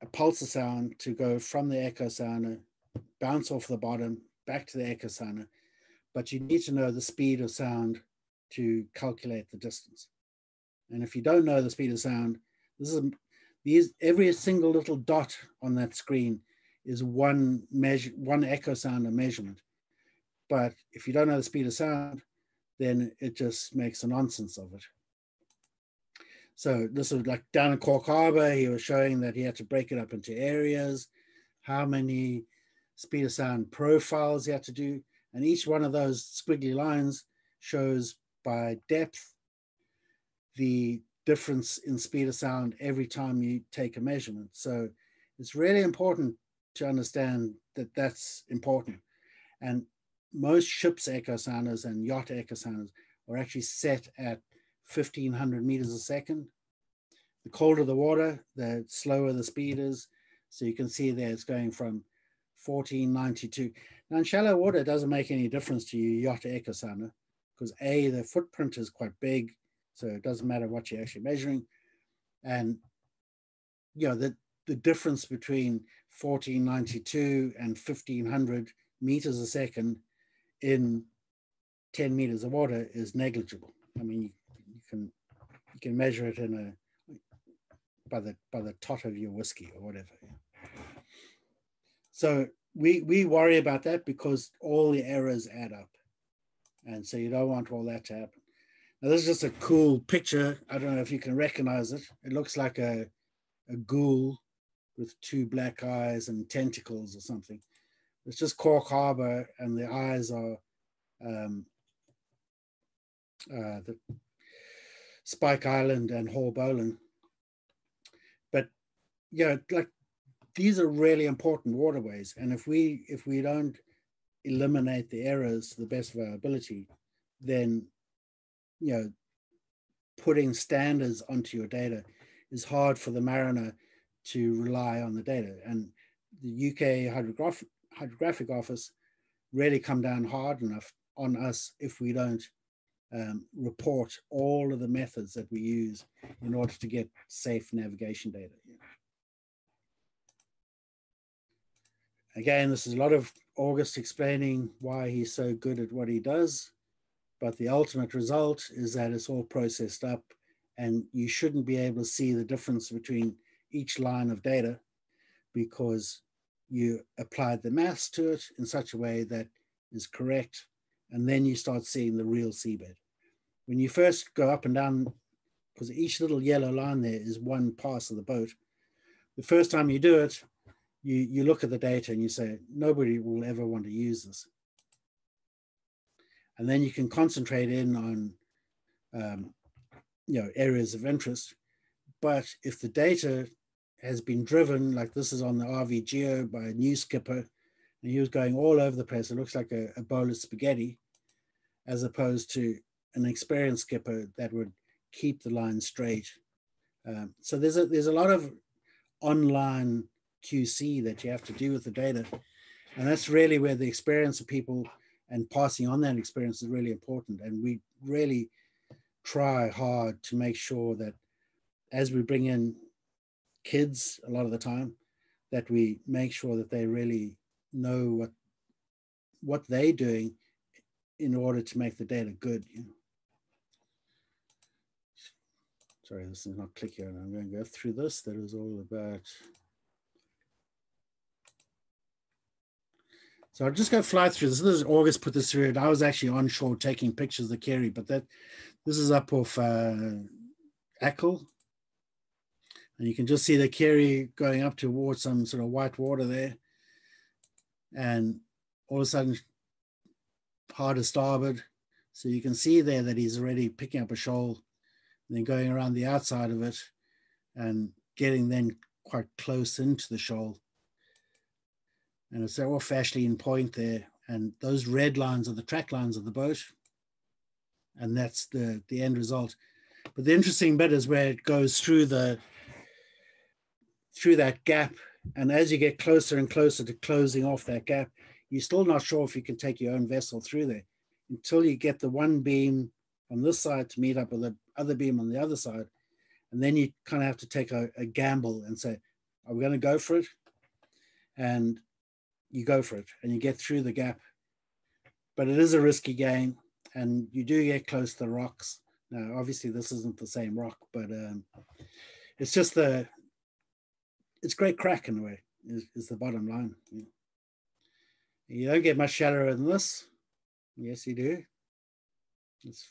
a pulsar sound to go from the echo sounder, bounce off the bottom, back to the echo sounder. But you need to know the speed of sound to calculate the distance. And if you don't know the speed of sound, this is these every single little dot on that screen is one measure, one echo sounder measurement. But if you don't know the speed of sound, then it just makes a nonsense of it. So this was like down in Cork Harbor, he was showing that he had to break it up into areas, how many speed of sound profiles he had to do. And each one of those squiggly lines shows by depth, the difference in speed of sound every time you take a measurement. So it's really important to understand that that's important. And most ships echo sounders and yacht echo sounders are actually set at 1500 meters a second. The colder the water, the slower the speed is. So you can see there it's going from 1492. Now in shallow water, it doesn't make any difference to your yacht echo sounder because A, the footprint is quite big, so it doesn't matter what you're actually measuring. And you know, the, the difference between 1492 and 1500 meters a second in 10 meters of water is negligible. I mean, you, you can you can measure it in a by the by the tot of your whiskey or whatever. So we we worry about that because all the errors add up, and so you don't want all that to happen. Now this is just a cool picture. I don't know if you can recognize it. It looks like a a ghoul with two black eyes and tentacles or something. It's just Cork Harbor, and the eyes are um, uh, the Spike Island and Haulbowline. But yeah, like these are really important waterways, and if we if we don't eliminate the errors to the best of our ability, then you know putting standards onto your data is hard for the mariner to rely on the data. And the UK Hydrograph Hydrographic Office really come down hard enough on us if we don't um, report all of the methods that we use in order to get safe navigation data. Again, this is a lot of August explaining why he's so good at what he does, but the ultimate result is that it's all processed up and you shouldn't be able to see the difference between each line of data because you applied the maths to it in such a way that is correct, and then you start seeing the real seabed. When you first go up and down, because each little yellow line there is one pass of the boat, the first time you do it, you, you look at the data and you say, nobody will ever want to use this. And then you can concentrate in on um, you know, areas of interest. But if the data has been driven, like this is on the RV Geo by a new skipper, and he was going all over the place. It looks like a, a bowl of spaghetti, as opposed to an experienced skipper that would keep the line straight. Um, so there's a there's a lot of online QC that you have to do with the data, and that's really where the experience of people and passing on that experience is really important. And we really try hard to make sure that as we bring in kids a lot of the time that we make sure that they really know what what they're doing in order to make the data good. You know? Sorry, this is not clicking. I'm going to go through this. That is all about. So I'll just go fly through this. This is August put this through. I was actually on shore taking pictures of the Keary, but that this is up off uh, Achill, and you can just see the Keary going up towards some sort of white water there. And all of a sudden, hard to starboard. So you can see there that he's already picking up a shoal and then going around the outside of it and getting then quite close into the shoal. And it's oh, off Ashleen Point there. And those red lines are the track lines of the boat. And that's the, the end result. But the interesting bit is where it goes through the through that gap. And as you get closer and closer to closing off that gap, you're still not sure if you can take your own vessel through there until you get the one beam on this side to meet up with the other beam on the other side. And then you kind of have to take a, a gamble and say, are we going to go for it? And you go for it and you get through the gap. But it is a risky game and you do get close to the rocks. Now, obviously, this isn't the same rock, but um, it's just the it's great crack in a way, is, is the bottom line. You, you don't get much shallower than this. Yes, you do. It's,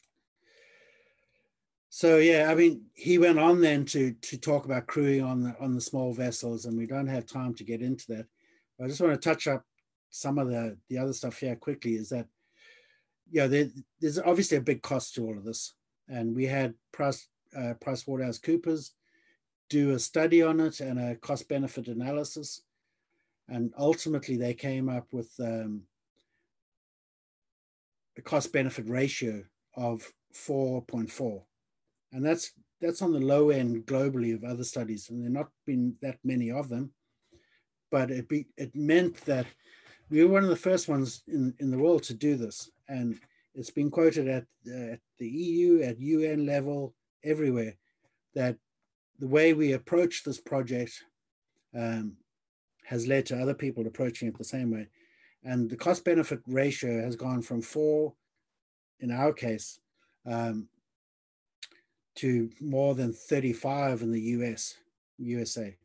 so yeah, I mean, he went on then to to talk about crewing on the on the small vessels, and we don't have time to get into that. I just want to touch up some of the the other stuff here quickly. Is that yeah, there, there's obviously a big cost to all of this, and we had Price uh, PricewaterhouseCoopers do a study on it and a cost benefit analysis. And ultimately, they came up with um, a cost benefit ratio of 4.4. And that's that's on the low end globally of other studies, and there not been that many of them. But it be, it meant that we were one of the first ones in, in the world to do this, and it's been quoted at, uh, at the EU, at UN level, everywhere, that the way we approach this project um, has led to other people approaching it the same way. And the cost benefit ratio has gone from four, in our case, um, to more than 35 in the US, USA.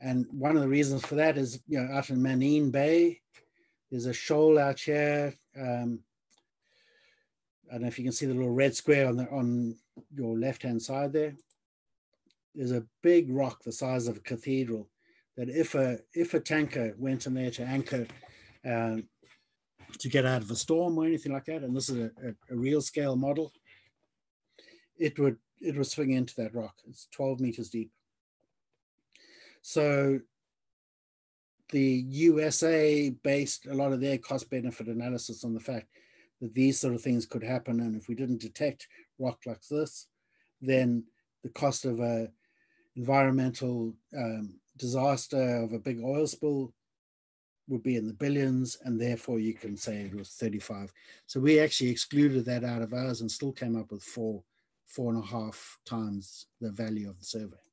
And one of the reasons for that is, you know, out in Maneen Bay, there's a shoal out here. Um, I don't know if you can see the little red square on the on your left-hand side there. There's a big rock the size of a cathedral that if a if a tanker went in there to anchor um, to get out of a storm or anything like that, and this is a, a, a real scale model, it would it would swing into that rock. It's 12 meters deep. So the USA based a lot of their cost benefit analysis on the fact that these sort of things could happen. And if we didn't detect rock like this, then the cost of a environmental um, disaster of a big oil spill would be in the billions, and therefore you can say it was 35. So we actually excluded that out of ours and still came up with four, four and a half times the value of the survey.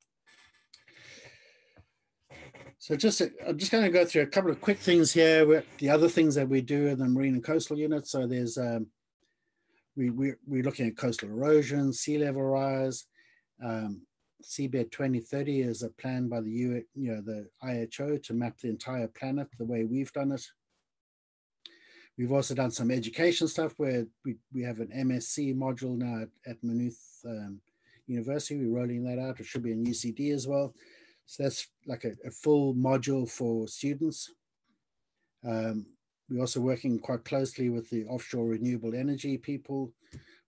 So just I'm just going to go through a couple of quick things here. The other things that we do in the marine and coastal unit. So there's um, we, we we're looking at coastal erosion, sea level rise. Um, Seabed 2030 is a plan by the U, you know, the IHO to map the entire planet the way we've done it. We've also done some education stuff where we, we have an MSc module now at, at Maynooth um, University. We're rolling that out. It should be in UCD as well. So that's like a, a full module for students. Um, we're also working quite closely with the offshore renewable energy people,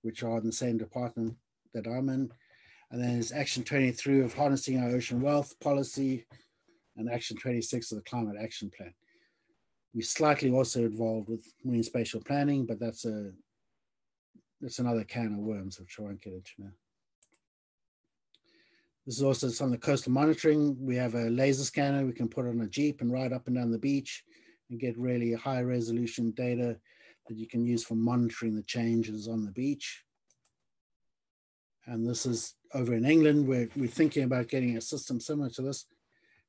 which are in the same department that I'm in. And then there's Action 23 of harnessing our ocean wealth policy and Action 26 of the climate action plan. We're slightly also involved with marine spatial planning, but that's a that's another can of worms, which I won't get into now. This is also some of the coastal monitoring. We have a laser scanner we can put on a Jeep and ride up and down the beach and get really high resolution data that you can use for monitoring the changes on the beach. And this is over in England, where we're thinking about getting a system similar to this.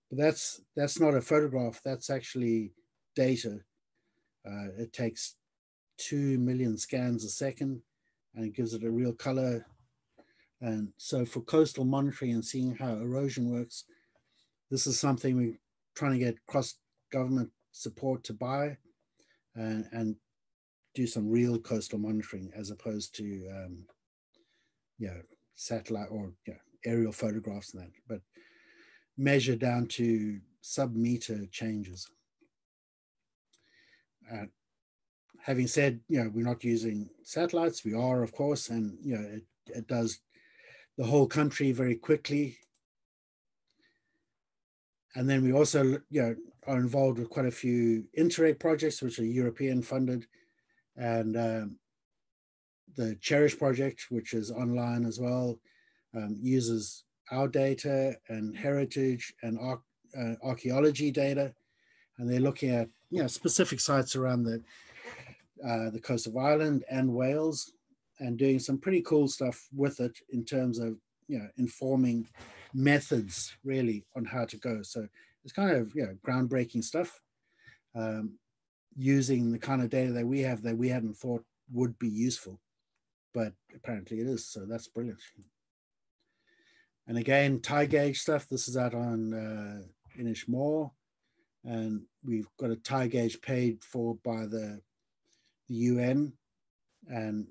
But that's, that's not a photograph, that's actually data. Uh, it takes 2 million scans a second and it gives it a real color and so for coastal monitoring and seeing how erosion works, this is something we're trying to get cross government support to buy and, and do some real coastal monitoring as opposed to um, yeah, satellite or yeah, aerial photographs and that, but measure down to sub-meter changes. Uh, having said, you know, we're not using satellites. We are, of course, and you know, it, it does the whole country very quickly. And then we also you know, are involved with quite a few Interreg projects, which are European funded, and um, the Cherish project, which is online as well, um, uses our data and heritage and ar uh, archaeology data, and they're looking at you know specific sites around the uh, the coast of Ireland and Wales, and doing some pretty cool stuff with it in terms of you know informing methods really on how to go. So it's kind of you know groundbreaking stuff. Um, using the kind of data that we have that we hadn't thought would be useful, but apparently it is. So that's brilliant. And again, tide gauge stuff. This is out on uh, Inishmore, and we've got a tide gauge paid for by the the UN, and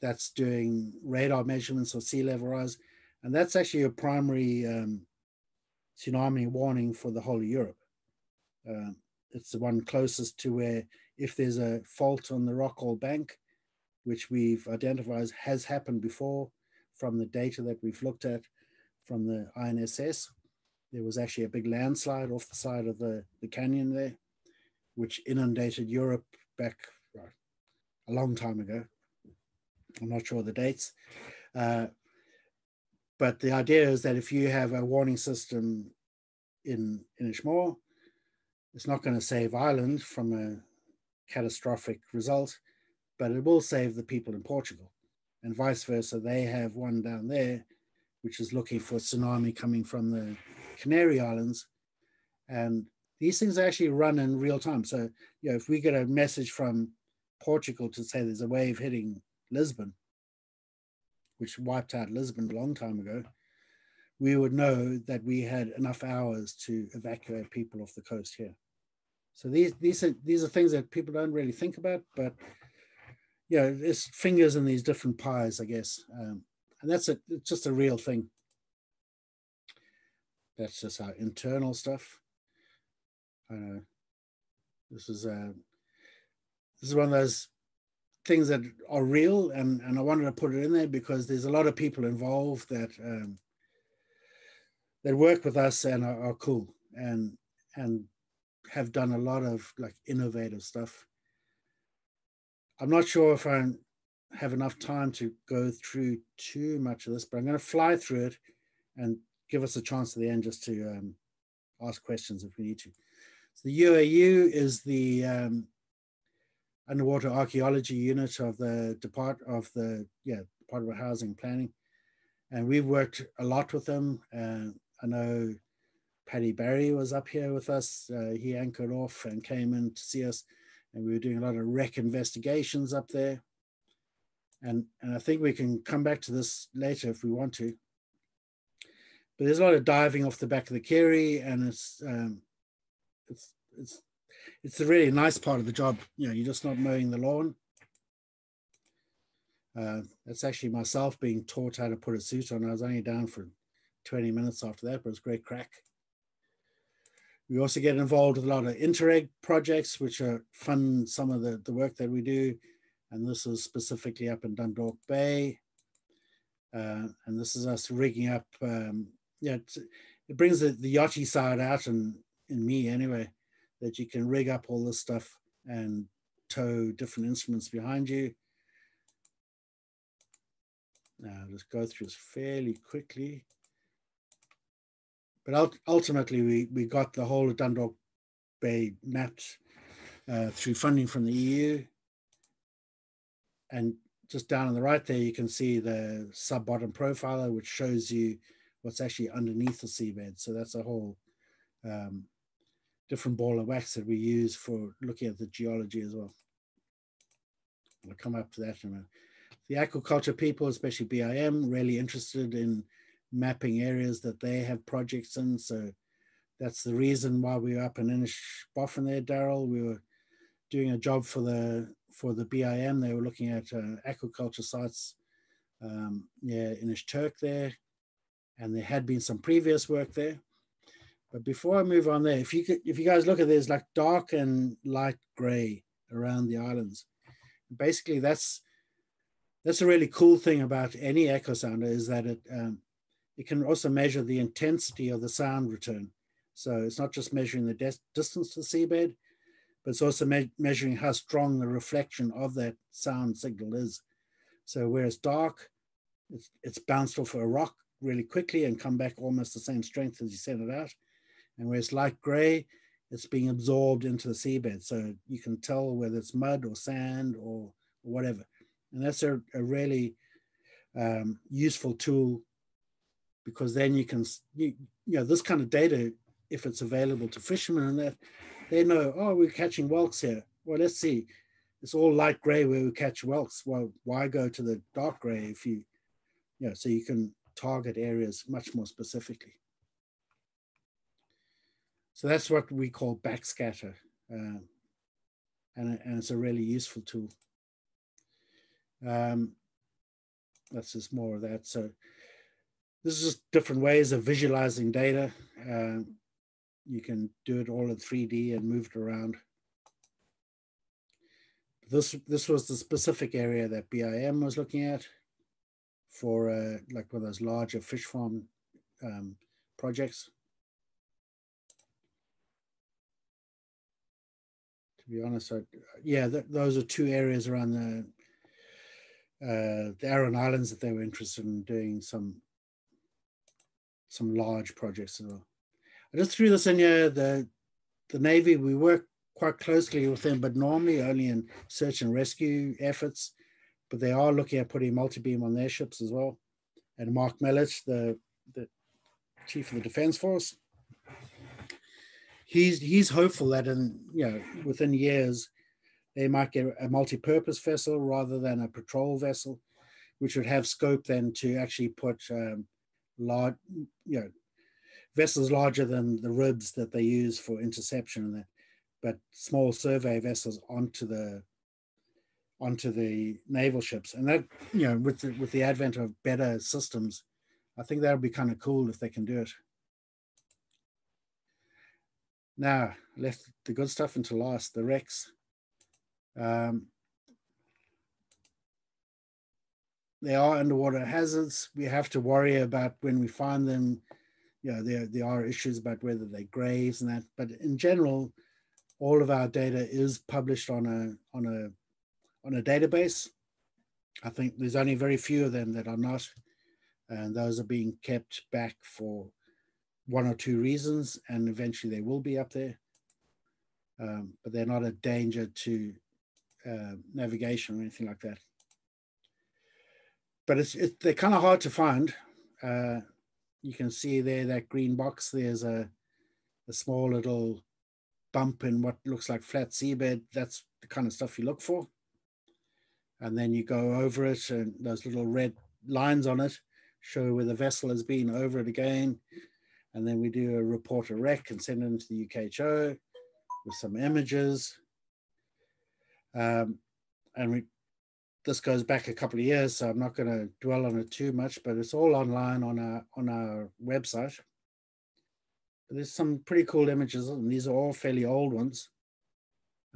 that's doing radar measurements or sea level rise. And that's actually a primary um, tsunami warning for the whole of Europe. Uh, it's the one closest to where if there's a fault on the rock Rockall Bank, which we've identified has happened before from the data that we've looked at from the INSS, there was actually a big landslide off the side of the, the canyon there, which inundated Europe back a long time ago. I'm not sure the dates. Uh, but the idea is that if you have a warning system in Inishmore, it's not going to save Ireland from a catastrophic result, but it will save the people in Portugal. And vice versa, they have one down there, which is looking for tsunami coming from the Canary Islands. And these things actually run in real time. So, you know, if we get a message from Portugal to say there's a wave hitting Lisbon, which wiped out Lisbon a long time ago, we would know that we had enough hours to evacuate people off the coast here. So these these are these are things that people don't really think about, but yeah, it's fingers in these different pies, I guess, um, and that's a, it's just a real thing. That's just our internal stuff. I know this is uh, this is one of those things that are real, and and I wanted to put it in there because there's a lot of people involved that um, that work with us and are, are cool and and have done a lot of like innovative stuff. I'm not sure if I have enough time to go through too much of this, but I'm going to fly through it and give us a chance at the end just to um, ask questions if we need to. So the UAU is the um, underwater archaeology unit of the depart of the yeah Department of Housing Planning, and we've worked a lot with them. Uh, I know Paddy Barry was up here with us. Uh, he anchored off and came in to see us, and we were doing a lot of wreck investigations up there. And and I think we can come back to this later if we want to. But there's a lot of diving off the back of the Keary, and it's um, it's it's it's a really nice part of the job. You know, you're just not mowing the lawn. Uh, that's actually myself being taught how to put a suit on. I was only down for 20 minutes after that, but it's great crack. We also get involved with a lot of Interreg projects, which are fund some of the, the work that we do. And this is specifically up in Dundalk Bay. Uh, and this is us rigging up, um, yeah, it brings the, the yachty side out and in me anyway, that you can rig up all this stuff and tow different instruments behind you. Now, I'll just go through this fairly quickly. But ultimately, we, we got the whole of Dundalk Bay mapped uh, through funding from the EU. And just down on the right there, you can see the sub-bottom profiler, which shows you what's actually underneath the seabed. So that's a whole um, different ball of wax that we use for looking at the geology as well. I'll come up to that in a minute. The aquaculture people, especially BIM, really interested in mapping areas that they have projects in. So that's the reason why we were up in Inishbofin there, Daryl. We were doing a job for the for the BIM. They were looking at uh, aquaculture sites um, yeah, Inishturk there, and there had been some previous work there. But before I move on there, if you could, if you guys look at this, like dark and light gray around the islands, basically that's that's a really cool thing about any echo sounder is that it um, it can also measure the intensity of the sound return. So it's not just measuring the distance to the seabed, but it's also me measuring how strong the reflection of that sound signal is. So where it's dark, it's, it's bounced off a rock really quickly and come back almost the same strength as you sent it out. And where it's light gray, it's being absorbed into the seabed. So you can tell whether it's mud or sand or, or whatever. And that's a, a really um, useful tool because then you can, you, you know, this kind of data, if it's available to fishermen and that, they know, oh, we're catching whelks here. Well, let's see. It's all light gray where we catch whelks. Well, why go to the dark gray if you, you know, so you can target areas much more specifically. So that's what we call backscatter. Um, and, and it's a really useful tool. Um, that's just more of that. So this is just different ways of visualizing data. Uh, you can do it all in 3D and move it around. This, this was the specific area that BIM was looking at for uh, like one of those larger fish farm um, projects. To be honest, yeah, th those are two areas around the uh, the Aran Islands that they were interested in doing some some large projects as well. I just threw this in here. The the Navy, we work quite closely with them, but normally only in search and rescue efforts. But they are looking at putting multi-beam on their ships as well. And Mark Mellett, the, the chief of the Defence Force, he's he's hopeful that in you know within years they might get a multi-purpose vessel rather than a patrol vessel, which would have scope then to actually put um, large, you know, vessels larger than the ribs that they use for interception and that, but small survey vessels onto the onto the naval ships. And that, you know, with the, with the advent of better systems, I think that would be kind of cool if they can do it. Now, left the good stuff until last, the wrecks. Um, they are underwater hazards. We have to worry about when we find them. You know, there, there are issues about whether they're graves and that, but in general, all of our data is published on a on a on a database. I think there's only very few of them that are not, and those are being kept back for one or two reasons, and eventually they will be up there. Um, but they're not a danger to uh, navigation or anything like that. But it's it, they're kind of hard to find. Uh, you can see there that green box. There's a a small little bump in what looks like flat seabed. That's the kind of stuff you look for. And then you go over it, and those little red lines on it show where the vessel has been over it again. And then we do a report a wreck and send it into the UKHO with some images. Um, and we, this goes back a couple of years, so I'm not going to dwell on it too much, but it's all online on our on our website. But there's some pretty cool images, and these are all fairly old ones,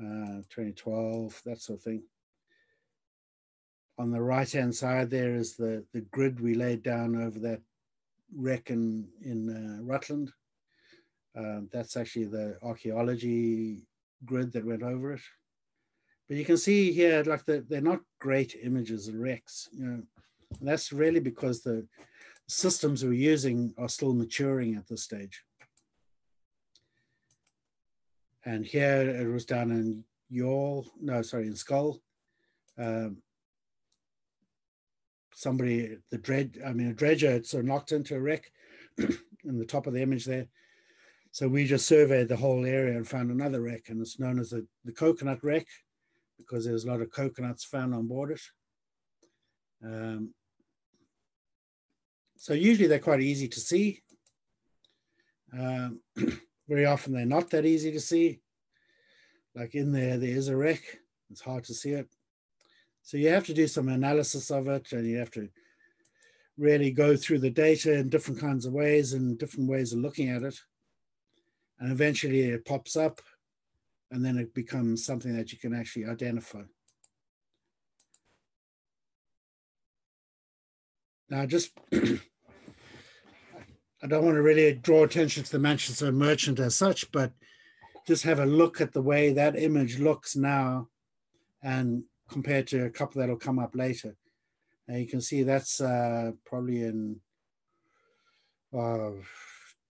uh, 2012, that sort of thing. On the right hand side, there is the the grid we laid down over that wreck in in uh, Rutland. Um, that's actually the archaeology grid that went over it. But you can see here, like the, they're not great images of wrecks. You know, and that's really because the systems we're using are still maturing at this stage. And here it was down in Youghal, no, sorry, in Schull. Um, somebody, the dredge, I mean, a dredger, sort of knocked into a wreck [CLEARS THROAT] in the top of the image there. So we just surveyed the whole area and found another wreck, and it's known as the, the coconut wreck because there's a lot of coconuts found on board it. Um, so usually they're quite easy to see. Um, [CLEARS THROAT] very often they're not that easy to see. Like in there, there is a wreck. It's hard to see it. So you have to do some analysis of it and you have to really go through the data in different kinds of ways and different ways of looking at it. And eventually it pops up and then it becomes something that you can actually identify. Now, just [CLEARS THROAT] I don't want to really draw attention to the Manchester merchant as such, but just have a look at the way that image looks now and compared to a couple that'll come up later. And you can see that's uh, probably in uh,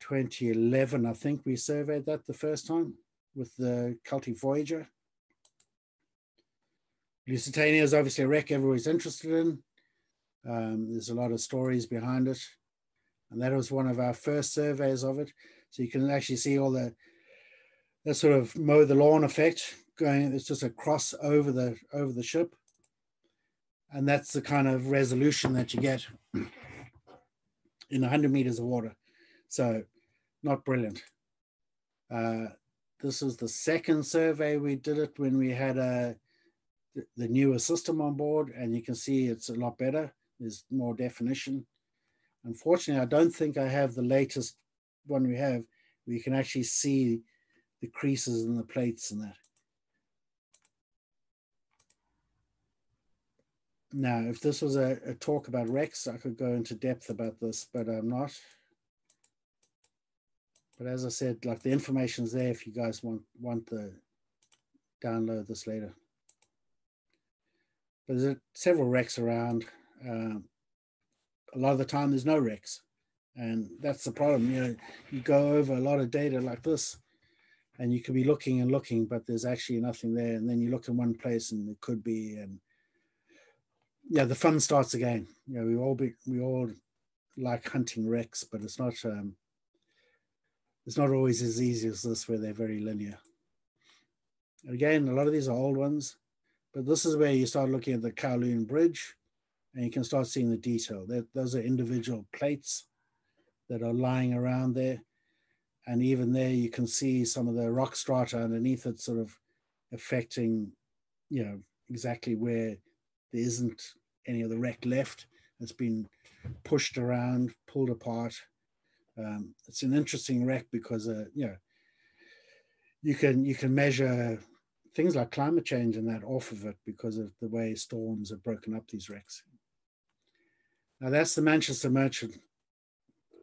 2011, I think we surveyed that the first time with the Celtic Voyager. Lusitania is obviously a wreck everybody's interested in. Um, there's a lot of stories behind it. And that was one of our first surveys of it. So you can actually see all the, the sort of mow the lawn effect going, it's just a cross over the, over the ship. And that's the kind of resolution that you get [CLEARS THROAT] in 100 meters of water. So not brilliant. Uh, this is the second survey we did it when we had a the newer system on board, and you can see it's a lot better. There's more definition. Unfortunately, I don't think I have the latest one we have, you can actually see the creases and the plates and that. Now, if this was a, a talk about wrecks, I could go into depth about this, but I'm not. But as I said, like the information's there if you guys want want to download this later. But there's several wrecks around. Um, a lot of the time there's no wrecks. And that's the problem. You know, you go over a lot of data like this and you could be looking and looking, but there's actually nothing there. And then you look in one place and it could be, and yeah, the fun starts again. You know, we all be, we all like hunting wrecks, but it's not, um, it's not always as easy as this where they're very linear. Again, a lot of these are old ones, but this is where you start looking at the Kowloon Bridge and you can start seeing the detail. those are individual plates that are lying around there. And even there, you can see some of the rock strata underneath it sort of affecting, you know, exactly where there isn't any of the wreck left. It's been pushed around, pulled apart. Um, it's an interesting wreck because, uh, you know, you can you can measure things like climate change and that off of it because of the way storms have broken up these wrecks. Now that's the Manchester Merchant.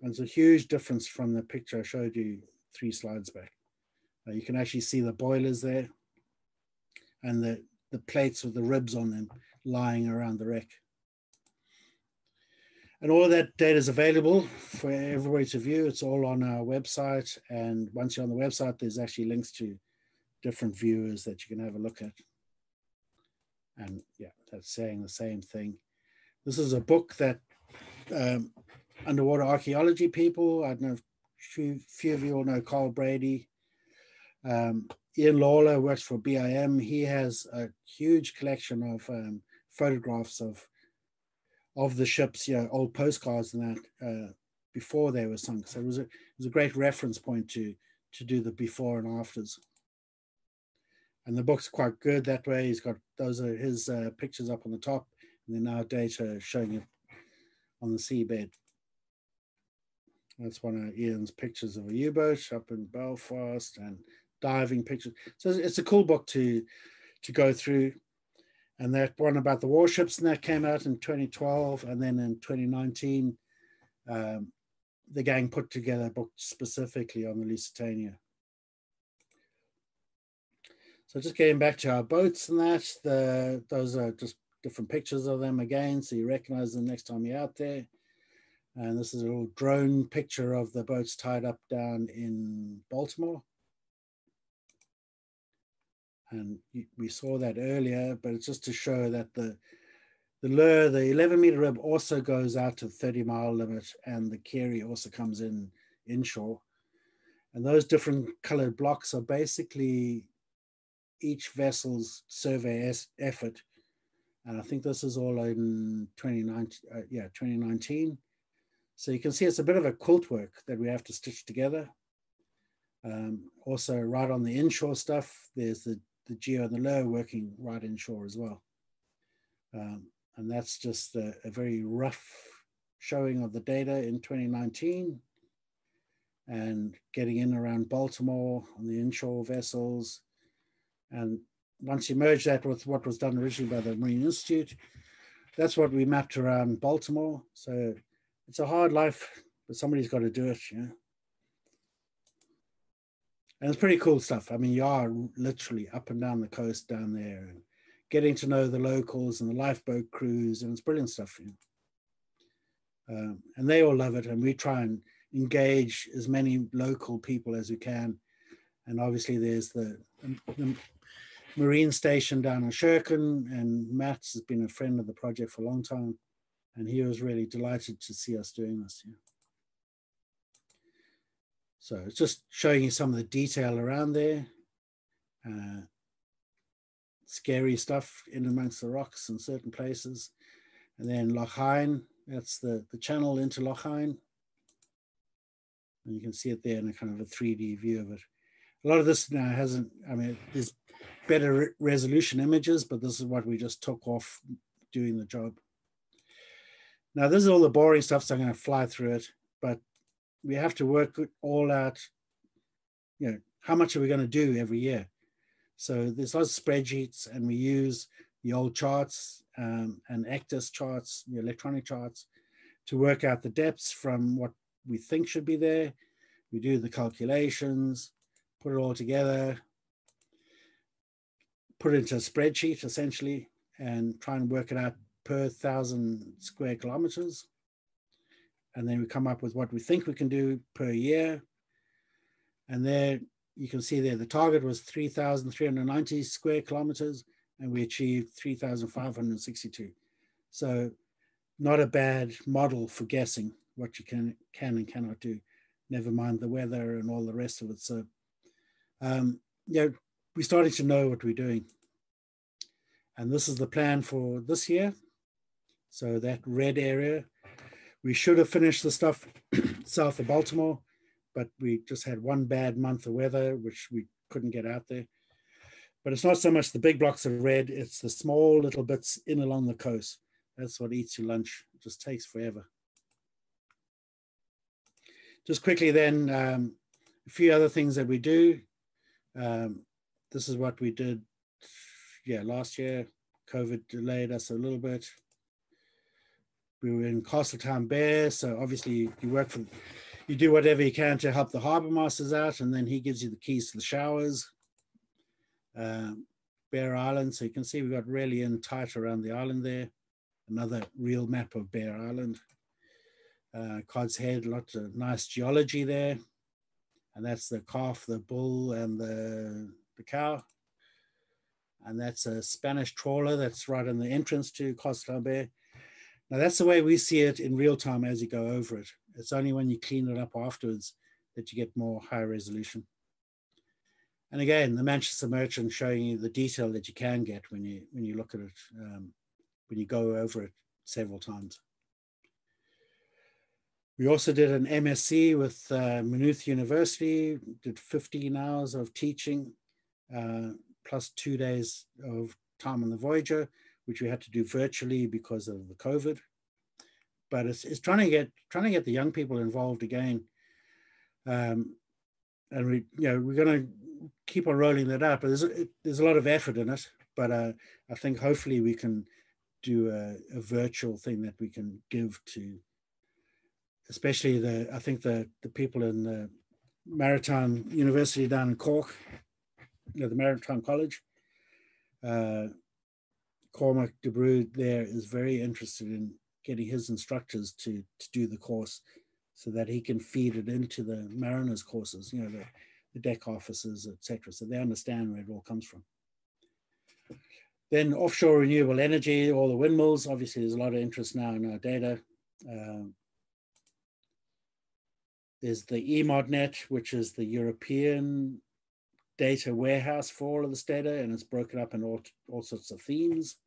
And it's a huge difference from the picture I showed you three slides back. Uh, you can actually see the boilers there and the, the plates with the ribs on them lying around the wreck. And all that data is available for everybody to view. It's all on our website. And once you're on the website, there's actually links to different viewers that you can have a look at. And yeah, that's saying the same thing. This is a book that um, underwater archaeology people, I don't know if few, few of you all know Karl Brady. Um, Ian Lawler works for BIM. He has a huge collection of um, photographs of of the ships, you know, old postcards and that uh, before they were sunk. So it was a it was a great reference point to to do the before and afters. And the book's quite good that way. He's got those are his uh, pictures up on the top, and then our data showing it on the seabed. That's one of Ian's pictures of a U-boat up in Belfast and diving pictures. So it's a cool book to to go through and that one about the warships, and that came out in 2012. And then in 2019, um, the gang put together a book specifically on the Lusitania. So just getting back to our boats and that, the, those are just different pictures of them again, so you recognize them next time you're out there. And this is a little drone picture of the boats tied up down in Baltimore and we saw that earlier, but it's just to show that the the Lir, the 11 meter rib also goes out to the 30 mile limit and the Keary also comes in inshore. And those different colored blocks are basically each vessel's survey effort. And I think this is all in 2019, uh, yeah, 2019. So you can see it's a bit of a quilt work that we have to stitch together. Um, also, right on the inshore stuff, there's the the geo and the low working right inshore as well. Um, and that's just a, a, very rough showing of the data in 2019 and getting in around Baltimore on the inshore vessels. And once you merge that with what was done originally by the Marine Institute, that's what we mapped around Baltimore. So it's a hard life, but somebody's got to do it, you know and it's pretty cool stuff. I mean, you are literally up and down the coast down there and getting to know the locals and the lifeboat crews, and it's brilliant stuff. You know? um, and they all love it, and we try and engage as many local people as we can. And obviously, there's the, the marine station down in Sherkin, and Matt has been a friend of the project for a long time, and he was really delighted to see us doing this. Yeah. So it's just showing you some of the detail around there. Uh, scary stuff in amongst the rocks in certain places. And then Lough Hyne, that's the, the channel into Lough Hyne. And you can see it there in a kind of a 3D view of it. A lot of this now hasn't, I mean, there's better re resolution images, but this is what we just took off doing the job. Now, this is all the boring stuff, so I'm going to fly through it. But we have to work all out, you know, how much are we going to do every year? So there's lots of spreadsheets and we use the old charts um, and ECDIS charts, the electronic charts, to work out the depths from what we think should be there. We do the calculations, put it all together, put it into a spreadsheet essentially, and try and work it out per thousand square kilometers and then we come up with what we think we can do per year. And there you can see there the target was 3,390 square kilometers and we achieved 3,562. So not a bad model for guessing what you can, can and cannot do. never mind the weather and all the rest of it. So, um, yeah, we're starting to know what we're doing. And this is the plan for this year. So that red area, we should have finished the stuff [CLEARS THROAT] south of Baltimore, but we just had one bad month of weather, which we couldn't get out there. But it's not so much the big blocks of red, it's the small little bits in along the coast. That's what eats your lunch. It just takes forever. Just quickly then, um, a few other things that we do. Um, this is what we did, yeah, last year. COVID delayed us a little bit. We were in Castletownbere, so obviously you work for, you do whatever you can to help the harbor masters out, and then he gives you the keys to the showers. Um, Bere Island, so you can see we got really in tight around the island there. Another real map of Bere Island. Uh, Cod's Head, lots of nice geology there. And that's the calf, the bull, and the, the cow. And that's a Spanish trawler that's right in the entrance to Costa Bay. Now that's the way we see it in real time as you go over it. It's only when you clean it up afterwards that you get more high resolution. And again, the Manchester Merchant showing you the detail that you can get when you when you look at it, um, when you go over it several times. We also did an MSc with uh, Maynooth University, did 15 hours of teaching, uh, plus two days of time on the Voyager, which we had to do virtually because of the COVID. But it's, it's trying to get trying to get the young people involved again. Um, and we, you know, we're going to keep on rolling that up. There's a, there's a lot of effort in it, but uh, I think hopefully we can do a, a virtual thing that we can give to especially the I think the the people in the Maritime University down in Cork, you know, the Maritime College. Uh, Cormac de Brood there is very interested in getting his instructors to to do the course so that he can feed it into the mariners courses, you know, the, the deck officers, etc. So they understand where it all comes from. Then offshore renewable energy, all the windmills. Obviously, there's a lot of interest now in our data. Um, there's the EMODNet, which is the European data warehouse for all of this data, and it's broken up in all, all sorts of themes.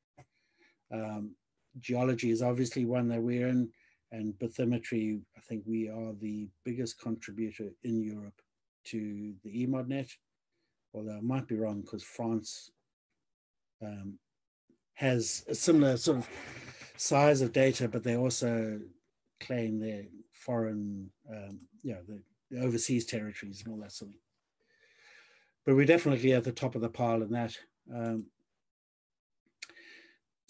Um, geology is obviously one that we're in, and bathymetry, I think we are the biggest contributor in Europe to the EMODNet, although I might be wrong because France um, has a similar sort of size of data, but they also claim their foreign, um, you know, the, the, overseas territories and all that sort of thing. But we're definitely at the top of the pile in that. Um,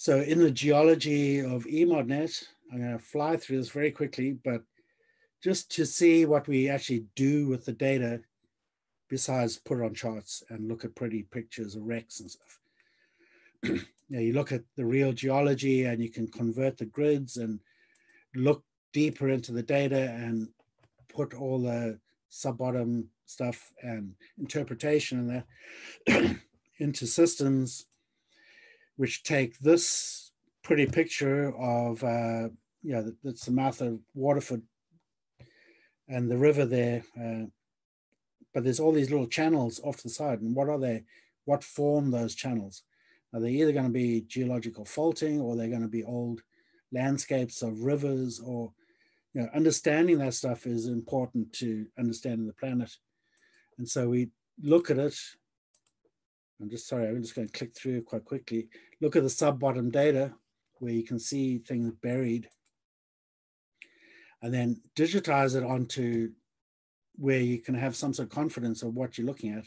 so in the geology of EMODNet, I'm going to fly through this very quickly, but just to see what we actually do with the data besides put on charts and look at pretty pictures of wrecks and stuff. [CLEARS THROAT] you, you look at the real geology and you can convert the grids and look deeper into the data and put all the sub-bottom stuff and interpretation and that [CLEARS THROAT] into systems which take this pretty picture of uh, you know that's the mouth of Waterford and the river there uh, but there's all these little channels off to the side and what are they what form those channels are they either going to be geological faulting or they're going to be old landscapes of rivers or you know, understanding that stuff is important to understanding the planet. And so we look at it. I'm just sorry, I'm just going to click through quite quickly. Look at the sub-bottom data where you can see things buried and then digitize it onto where you can have some sort of confidence of what you're looking at.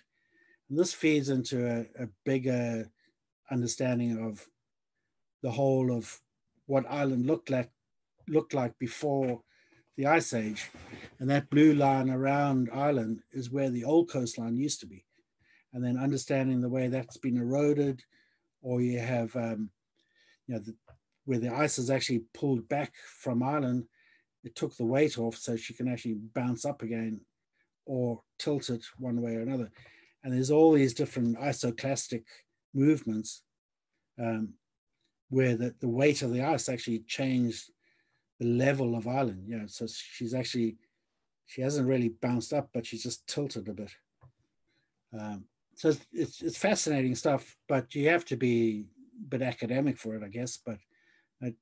And this feeds into a, a bigger understanding of the whole of what Ireland looked like looked like before the Ice Age. And that blue line around Ireland is where the old coastline used to be. And then understanding the way that's been eroded, or you have, um, you know, the, where the ice is actually pulled back from Ireland, it took the weight off so she can actually bounce up again or tilt it one way or another. And there's all these different isostatic movements um, where the, the weight of the ice actually changed the level of Ireland. Yeah, so she's actually she hasn't really bounced up, but she's just tilted a bit. Um, so it's, it's, fascinating stuff, but you have to be a bit academic for it, I guess. But I,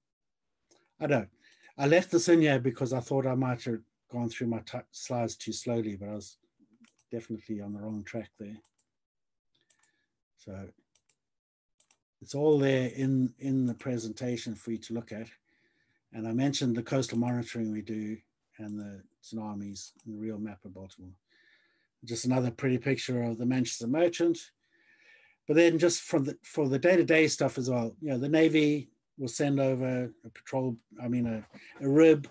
I don't. I left this in here because I thought I might have gone through my slides too slowly, but I was definitely on the wrong track there. So it's all there in, in the presentation for you to look at. And I mentioned the coastal monitoring we do and the tsunamis and the real map of Baltimore. Just another pretty picture of the Manchester Merchant. But then just from the, for the day-to-day -day stuff as well, you know, the Navy will send over a patrol, I mean, a, a rib.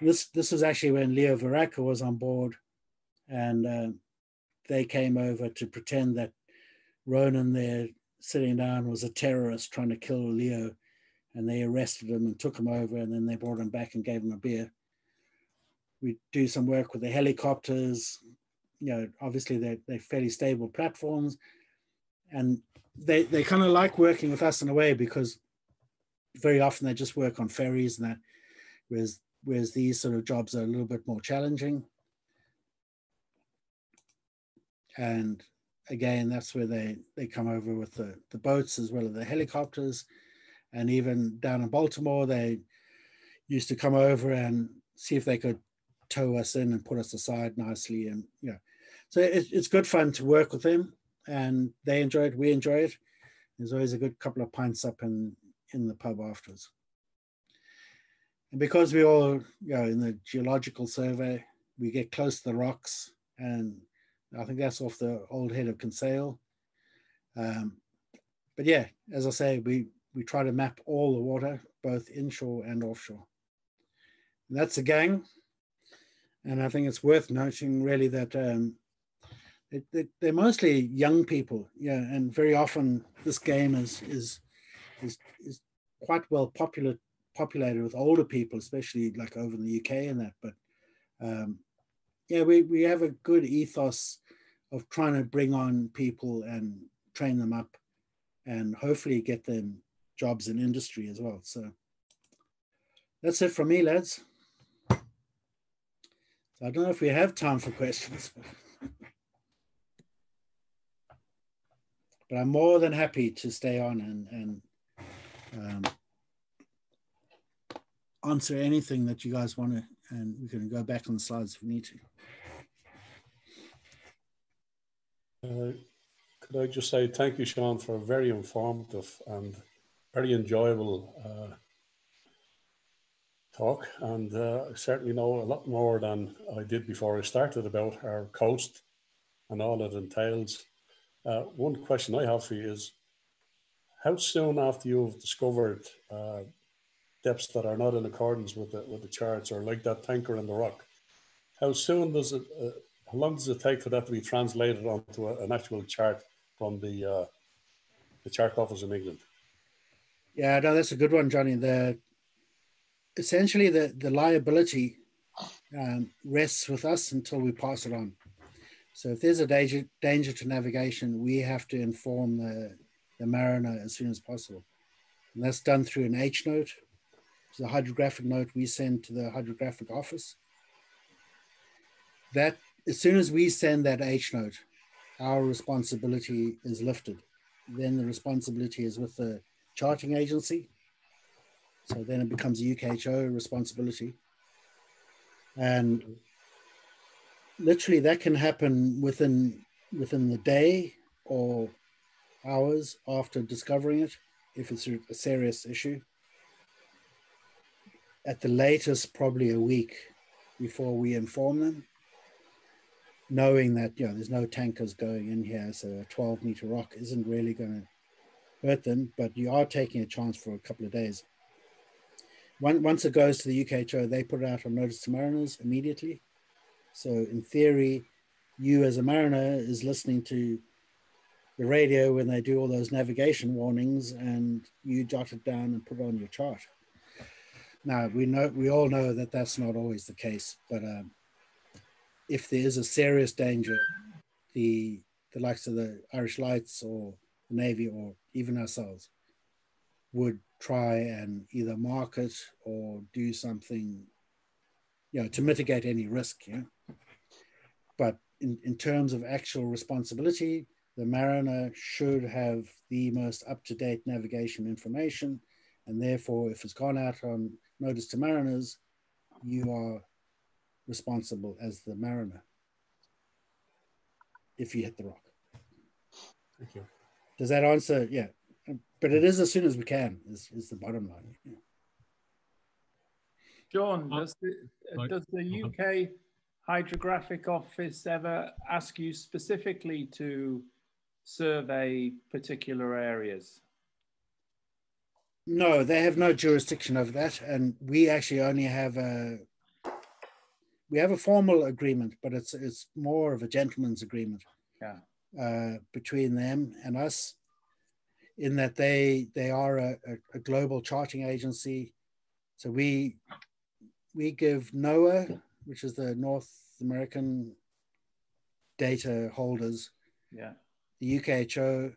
This, this was actually when Leo Varadkar was on board and uh, they came over to pretend that Ronan there sitting down was a terrorist trying to kill Leo and they arrested him and took him over and then they brought him back and gave him a beer. We do some work with the helicopters. You know, obviously they're, they're fairly stable platforms and they, they kind of like working with us in a way because very often they just work on ferries and that, whereas, whereas these sort of jobs are a little bit more challenging. And again, that's where they, they come over with the, the boats as well as the helicopters. And even down in Baltimore, they used to come over and see if they could tow us in and put us aside nicely. And yeah, so it, it's good fun to work with them and they enjoy it, we enjoy it. There's always a good couple of pints up in, in the pub afterwards. And because we all, you know, in the geological survey, we get close to the rocks and I think that's off the old head of Kinsale. Um, but yeah, as I say, we, we try to map all the water, both inshore and offshore. And that's a gang. And I think it's worth noting really that um, it, they're mostly young people. Yeah. And very often this game is, is, is, is quite well popular, populated with older people, especially like over in the UK and that. But um, yeah, we, we have a good ethos of trying to bring on people and train them up and hopefully get them jobs in industry as well. So that's it from me, lads. So I don't know if we have time for questions. but I'm more than happy to stay on and, and um, answer anything that you guys want to, and we can go back on the slides if we need to. Uh, could I just say thank you, Sean, for a very informative and very enjoyable uh, talk. And uh, I certainly know a lot more than I did before I started about our coast and all it entails. Uh, one question I have for you is, how soon after you've discovered uh, depths that are not in accordance with the, with the charts or like that tanker in the rock, how soon does it, uh, how long does it take for that to be translated onto a, an actual chart from the, uh, the chart office in England? Yeah, no, that's a good one, Johnny. The essentially the the liability um, rests with us until we pass it on. So if there's a danger, danger to navigation, we have to inform the, the mariner as soon as possible. And that's done through an H note. A hydrographic note we send to the hydrographic office. That as soon as we send that H note, our responsibility is lifted. Then the responsibility is with the charting agency. So then it becomes a UKHO responsibility. And literally that can happen within within the day or hours after discovering it if it's a serious issue. At the latest probably a week before we inform them knowing that you know there's no tankers going in here so a 12 meter rock isn't really going to hurt them but you are taking a chance for a couple of days. Once it goes to the UKHO, they put it out on notice to mariners immediately so in theory, you as a mariner is listening to the radio when they do all those navigation warnings and you jot it down and put it on your chart. Now we know we all know that that's not always the case, but um, if there is a serious danger, the the likes of the Irish Lights or the Navy or even ourselves would try and either mark it or do something, you know, to mitigate any risk. Yeah. But in, in terms of actual responsibility, the mariner should have the most up-to-date navigation information. And therefore, if it's gone out on notice to mariners, you are responsible as the mariner if you hit the rock. Thank you. Does that answer? Yeah. But it is as soon as we can, is, is the bottom line. Yeah. John, uh, does the, uh, does the uh-huh. UK Hydrographic Office ever ask you specifically to survey particular areas? No, they have no jurisdiction over that, and we actually only have a we have a formal agreement, but it's it's more of a gentleman's agreement. Yeah. Uh, between them and us, in that they they are a, a, a global charting agency, so we we give NOAA, which is the North American data holders, yeah, the UKHO,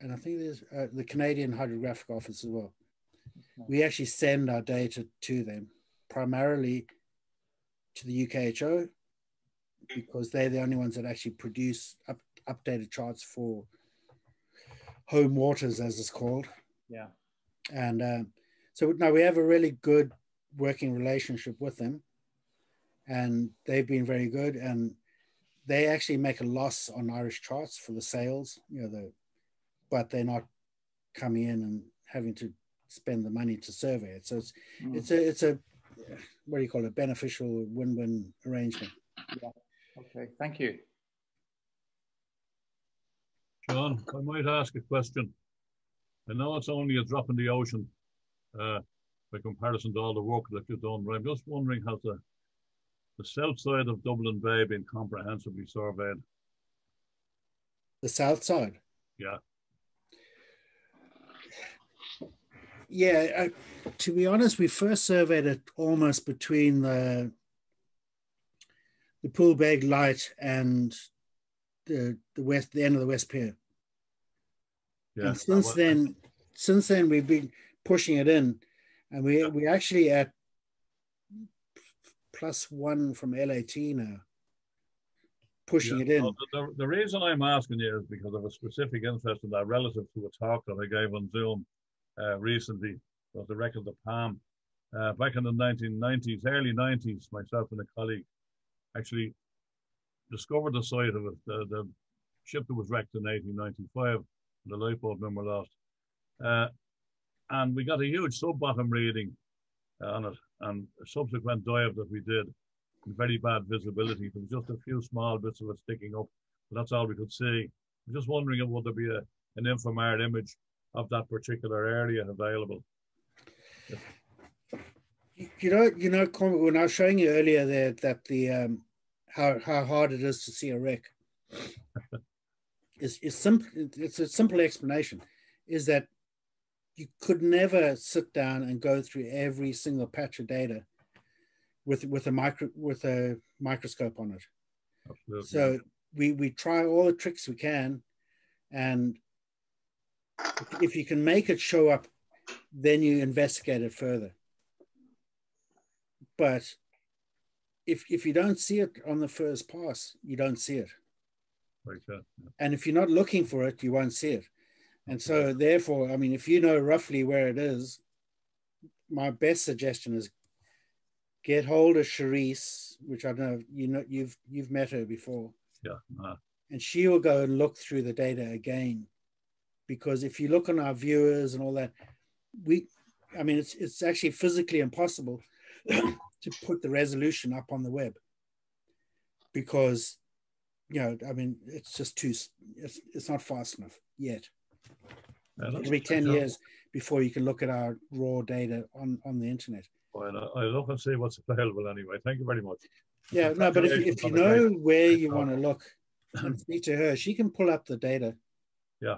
and I think there's uh, the Canadian Hydrographic Office as well. We actually send our data to them, primarily to the UKHO, because they're the only ones that actually produce up, updated charts for home waters, as it's called. Yeah. And um, so now we have a really good working relationship with them, and they've been very good. And they actually make a loss on Irish charts for the sales, you know, the, but they're not coming in and having to spend the money to survey it. So it's mm. it's a it's a what do you call it? Beneficial win-win arrangement. Yeah. Okay. Thank you. John, I might ask a question. I know it's only a drop in the ocean uh, by comparison to all the work that you've done, but I'm just wondering how the, the south side of Dublin Bay been comprehensively surveyed? The south side? Yeah. Yeah, I, to be honest, we first surveyed it almost between the the Poolbeg Light and the the west the end of the West Pier. Yeah. And since then, since then we've been pushing it in, and we we actually at plus one from LAT now, pushing yeah. it in. Well, the, the, reason I'm asking you is because of a specific interest in that relative to a talk that I gave on Zoom uh, recently, was the wreck of the Palme. Uh, back in the 1990s, early 90s, myself and a colleague actually discovered the site of it, the, the ship that was wrecked in 1895, the lifeboat were lost. Uh, and we got a huge sub bottom reading on it, and a subsequent dive that we did, very bad visibility. There was just a few small bits of it sticking up, but that's all we could see. I'm just wondering if would there be a, an infrared image of that particular area available. You know, you know, when I was showing you earlier there that the um, how how hard it is to see a wreck, [LAUGHS] is is simple. It's a simple explanation. Is that you could never sit down and go through every single patch of data with with a micro with a microscope on it. Absolutely. So we we try all the tricks we can, and if you can make it show up, then you investigate it further. But if if you don't see it on the first pass, you don't see it. Yeah. And if you're not looking for it, you won't see it. And so, therefore, I mean, if you know roughly where it is, my best suggestion is get hold of Charisse, which I know you know you've you've met her before. Yeah. Uh, and she will go and look through the data again, because if you look on our viewers and all that, we, I mean, it's it's actually physically impossible [COUGHS] to put the resolution up on the web, because, you know, I mean, it's just too it's it's not fast enough yet. It'll be 10 years before you can look at our raw data on, on the internet. Well, I look and see what's available anyway. Thank you very much. Yeah, no, but if, if you know where you want to look [CLEARS THROAT] and speak to her, she can pull up the data. Yeah.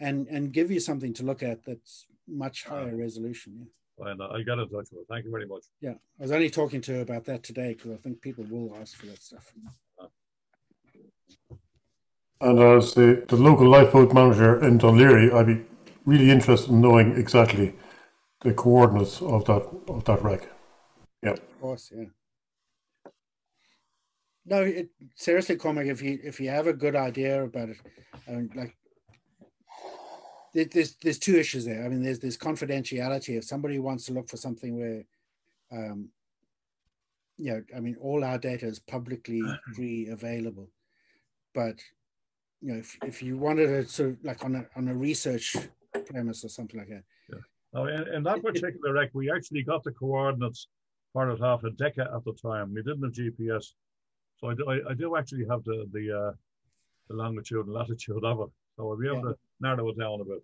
And and give you something to look at that's much higher resolution. Yeah. Well, I got in touch with her. Thank you very much. Yeah, I was only talking to her about that today because I think people will ask for that stuff. And as the, the local lifeboat manager in Laoghaire, I'd be really interested in knowing exactly the coordinates of that of that wreck. Yeah. Of course, yeah. No, it, seriously, Cormac, if you if you have a good idea about it, I mean, like there's there's two issues there. I mean, there's there's confidentiality. If somebody wants to look for something where, um, you know, I mean, all our data is publicly [CLEARS THROAT] free available, but you know, if, if you wanted to sort of like on a on a research premise or something like that. Yeah. Oh, in, in that particular wreck, we actually got the coordinates part of half a decade at the time. We didn't have GPS, so I do, I, I do actually have the the uh, the longitude and latitude of it, so I'll be able yeah. to narrow it down a bit.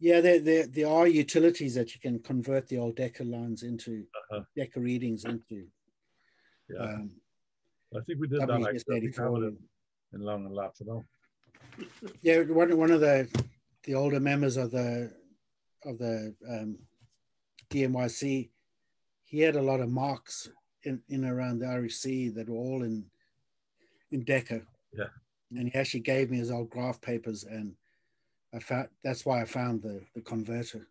Yeah, there, there, there are utilities that you can convert the old Decca lines into uh-huh. Decca readings into. Yeah, um, I think we did that actually. In, in long and lapse, you know. Yeah, one one of the the older members of the of the um, DMYC, he had a lot of marks in in around the Irish Sea that were all in in Decca. Yeah, and he actually gave me his old graph papers, and I found that's why I found the the converter.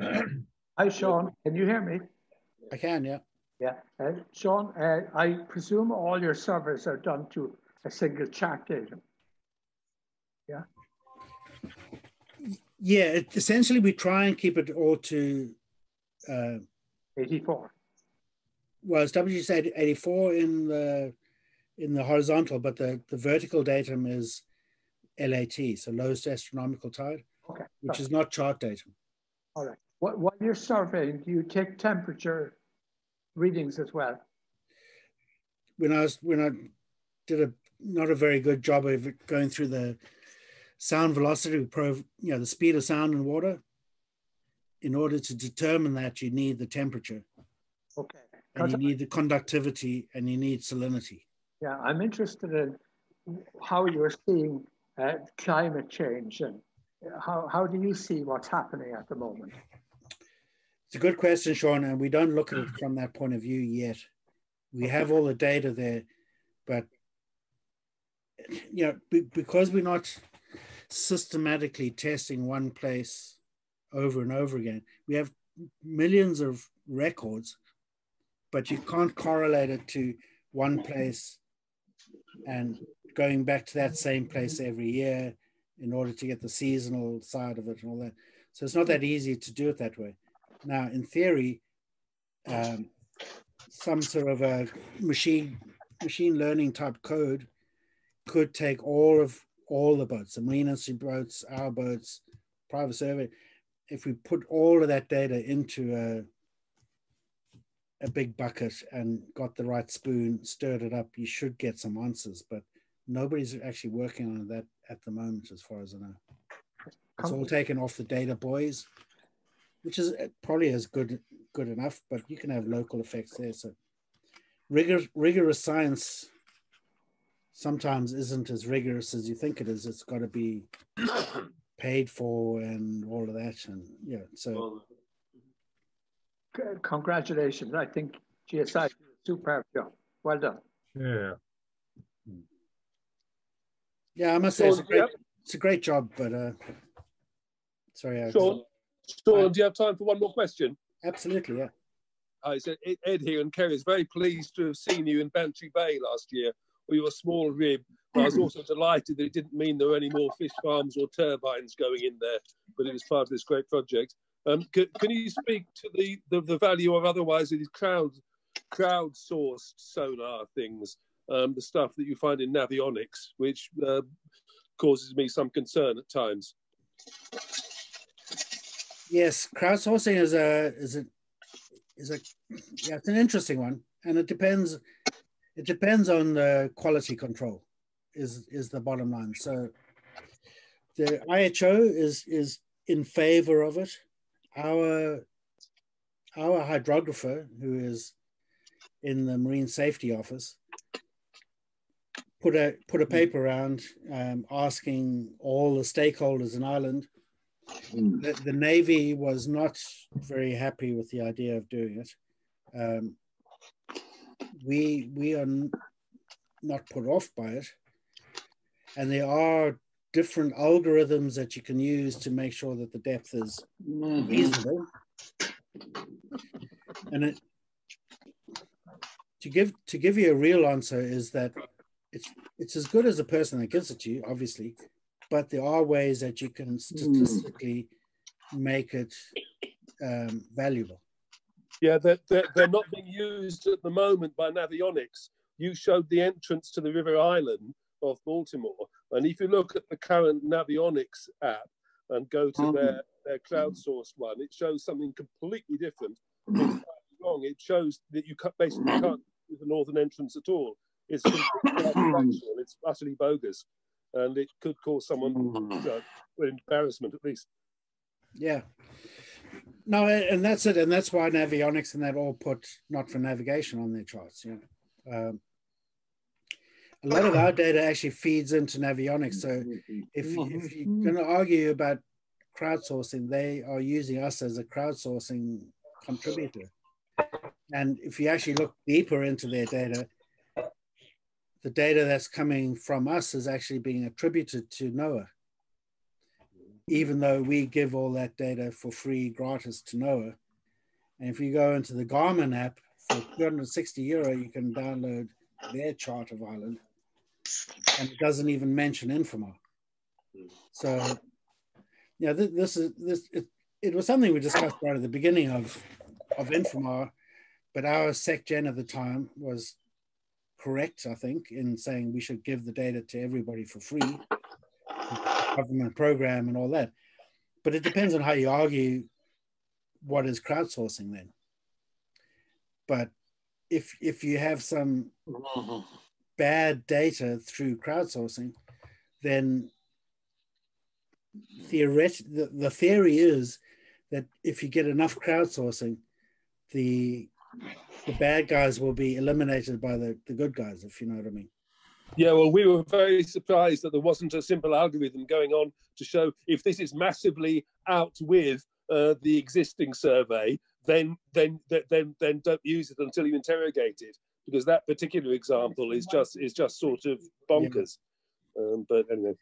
Hi, Sean. Can you hear me? I can, yeah. Yeah, uh, Sean. Uh, I presume all your servers are done to a single chart datum. Yeah. Yeah, it, essentially we try and keep it all to uh, 84. Well, it's WGS 84 in the in the horizontal, but the, the vertical datum is LAT, so lowest astronomical tide, okay. which is not chart datum. All right. What, while you're surveying, do you take temperature readings as well? When I was when I did a not a very good job of going through the sound velocity, you know, the speed of sound in water. In order to determine that, you need the temperature. Okay. And you need the conductivity and you need salinity. Yeah, I'm interested in how you're seeing uh, climate change and how, how do you see what's happening at the moment? It's a good question, Sean, and we don't look at it mm. from that point of view yet. We have all the data there, but you know, because we're not systematically testing one place over and over again, we have millions of records, but you can't correlate it to one place and going back to that same place every year in order to get the seasonal side of it and all that. So it's not that easy to do it that way. Now, in theory, um, some sort of a machine machine learning type code could take all of all the boats, the marine industry boats, our boats, private survey. If we put all of that data into a a big bucket and got the right spoon, stirred it up, you should get some answers. But nobody's actually working on that at the moment, as far as I know. It's all taken off the data buoys, which is uh, probably as good good enough, but you can have local effects there. So rigor, rigorous science sometimes isn't as rigorous as you think it is. It's got to be [COUGHS] paid for and all of that. And yeah, so congratulations. I think GSI did a superb job. Well done. Yeah. Yeah, I must say it's a great, it's a great job, but uh, sorry. I Sean, Sean, do you have time for one more question? Absolutely, yeah. I said Ed here and Kerry is very pleased to have seen you in Bantry Bay last year with your small rib. But I was also [CLEARS THROAT] delighted that it didn't mean there were any more fish farms or turbines going in there, but it was part of this great project. Um, can, can, you speak to the, the, the value of otherwise these crowd crowd-sourced sonar things, um, the stuff that you find in navionics, which uh, causes me some concern at times? Yes, crowdsourcing is a is a is a yeah, it's an interesting one, and it depends. It depends on the quality control. Is is the bottom line. So the IHO is is in favor of it our our hydrographer, who is in the Marine Safety Office, put a put a paper around um, asking all the stakeholders in Ireland. Mm. The, the, Navy was not very happy with the idea of doing it. Um, we we are not put off by it, and there are different algorithms that you can use to make sure that the depth is mm-hmm. reasonable. And it, to give to give you a real answer is that it's it's as good as the person that gives it to you, obviously, but there are ways that you can hmm. statistically make it um, valuable. Yeah, they're, they're, they're not being used at the moment by Navionics. You showed the entrance to the River Island of Baltimore. And if you look at the current Navionics app and go to hmm. their, their crowdsourced one, it shows something completely different. It's hmm. wrong. It shows that you basically can't use the northern entrance at all. It's [COUGHS] completely It's utterly bogus. And it could cause someone uh, embarrassment at least. Yeah. No, and that's it, and that's why Navionics and that all put not for navigation on their charts. Yeah, um, a lot of our [CLEARS THROAT] data actually feeds into Navionics. So if if you're going to argue about crowdsourcing, they are using us as a crowdsourcing contributor. And if you actually look deeper into their data, the data that's coming from us is actually being attributed to NOAA even though we give all that data for free, gratis to NOAA. And if you go into the Garmin app for 260 euro, you can download their chart of Ireland, and it doesn't even mention Infomar. So, yeah, this, this is this. It, it was something we discussed right at the beginning of of Infomar, but our SecGen at the time was correct, I think, in saying we should give the data to everybody for free government program and all that. But it depends on how you argue what is crowdsourcing then. But if if you have some mm-hmm. bad data through crowdsourcing, then theoret- the, the theory is that if you get enough crowdsourcing, the the bad guys will be eliminated by the, the good guys, if you know what I mean. Yeah, well, we were very surprised that there wasn't a simple algorithm going on to show if this is massively out with uh, the existing survey, then then then then don't use it until you interrogate it, because that particular example is just is just sort of bonkers. Yeah. Um, but anyway,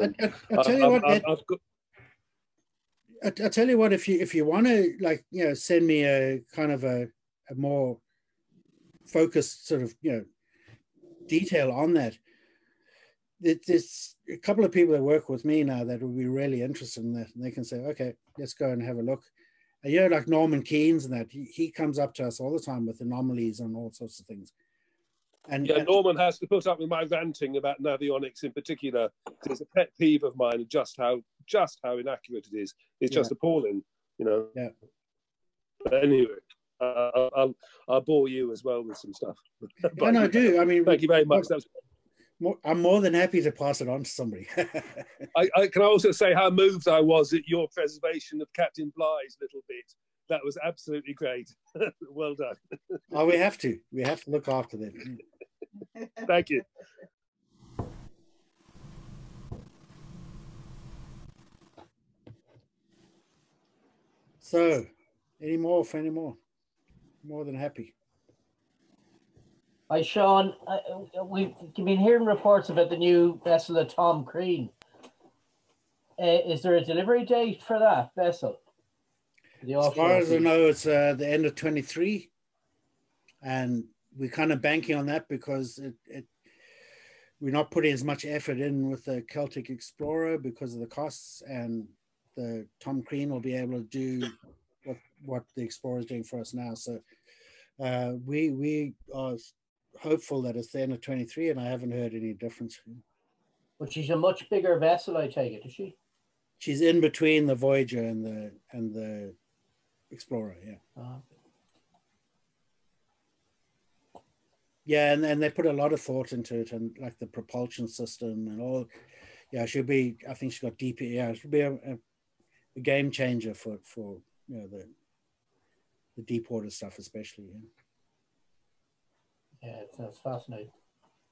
um, I, I, I, tell you I, what, Ed, got... I, I tell you what, if you if you want to like you know send me a kind of a, a more focused sort of you know detail on that. There's a couple of people that work with me now that will be really interested in that, and they can say, "Okay, let's go and have a look." And, you know, like Norman Keynes and that, he, he comes up to us all the time with anomalies and all sorts of things. And yeah, Norman has to put up with my ranting about navionics in particular. It's a pet peeve of mine, just how just how inaccurate it is. It's just yeah. appalling, you know. Yeah. But anyway, uh, I'll, I'll bore you as well with some stuff. [LAUGHS] and I do. I mean, thank you very much. More, I'm more than happy to pass it on to somebody. [LAUGHS] I, I, can also say how moved I was at your preservation of Captain Bligh's little bit. That was absolutely great. [LAUGHS] well done. oh, we have to. We have to look after them. Thank you. So, any more for any more? More than happy. Hi, Sean. Uh, we've been hearing reports about the new vessel, the Tom Crean. Uh, is there a delivery date for that vessel? As far as I know, it's uh, the end of 23. And we're kind of banking on that because it, it, we're not putting as much effort in with the Celtic Explorer because of the costs. And the Tom Crean will be able to do what the Explorer is doing for us now. So uh, we we are hopeful that it's the end of 23, and I haven't heard any difference. But she's a much bigger vessel, I take it, is she? She's in between the Voyager and the and the Explorer, yeah. Uh-huh. Yeah, and, and they put a lot of thought into it, and like the propulsion system and all. Yeah, she'll be. I think she's got deep. Yeah, she'll be a, a, a game changer for for you know the the deep water stuff, especially. Yeah, yeah it sounds fascinating.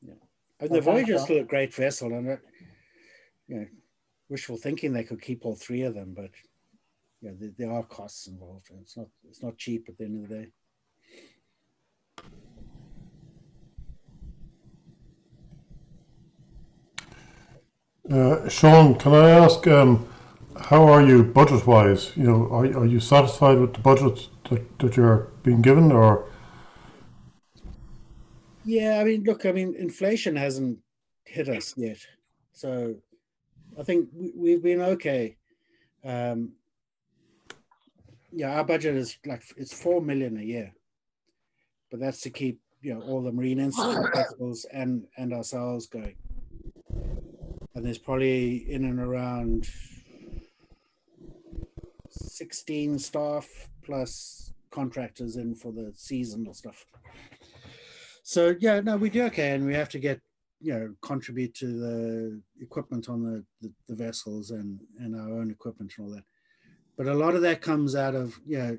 Yeah, and the Voyager is still a great vessel, and it, you know, wishful thinking they could keep all three of them, but yeah, there, there are costs involved, and it's not it's not cheap at the end of the day. Uh, Sean, can I ask? Um, how are you budget wise? You know, are, are you satisfied with the budget that, that you're being given or? Yeah, I mean, look, I mean, inflation hasn't hit us yet, so I think we, have been okay. Um, yeah, our budget is like it's four million a year, but that's to keep you know all the marine institutes and and ourselves going. And there's probably in and around 16 staff plus contractors in for the seasonal stuff. So yeah, no, we do okay, and we have to get you know contribute to the equipment on the, the, the vessels and and our own equipment and all that. But a lot of that comes out of you know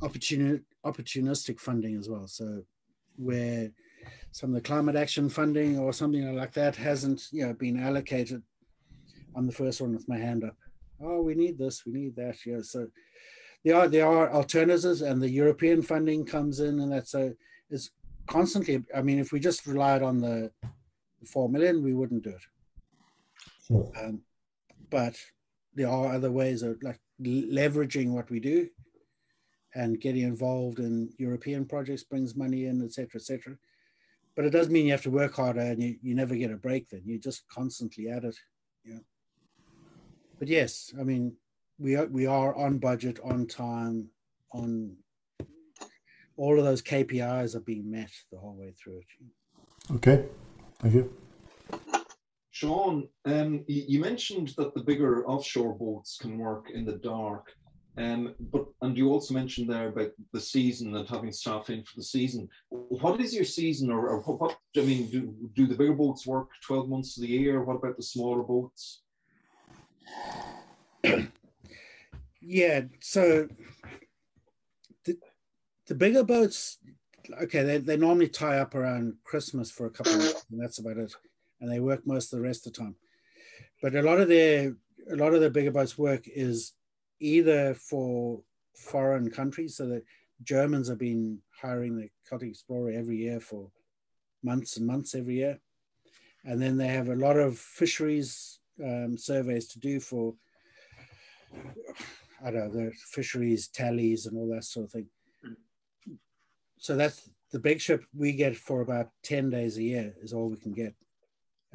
opportunity opportunistic funding as well. So where some of the climate action funding or something like that hasn't you know been allocated. I'm the first one with my hand up. Oh, we need this, we need that. Yeah, so there are there are alternatives, and the European funding comes in, and that's so it's constantly. I mean, if we just relied on the, four million, we wouldn't do it. Sure. Um, but there are other ways of like leveraging what we do and getting involved in European projects brings money in, etc., etc. But it doesn't mean you have to work harder and you, you never get a break. Then you're just constantly at it. Yeah. But yes, I mean, we are we are on budget, on time, on all of those KPIs are being met the whole way through it. Okay, thank you. Sean, um, you mentioned that the bigger offshore boats can work in the dark, um, but and you also mentioned there about the season and having staff in for the season. What is your season, or, or what, what? I mean, do, do the bigger boats work twelve months of the year? What about the smaller boats? Yeah, so the bigger boats, okay, they, they normally tie up around Christmas for a couple of weeks, and that's about it. And they work most of the rest of the time. But a lot of their a lot of the bigger boats work is either for foreign countries, so that Germans have been hiring the Celtic Explorer every year for months and months every year. And then they have a lot of fisheries um, surveys to do for, I don't know, the fisheries tallies and all that sort of thing so that's the big ship we get for about 10 days a year is all we can get.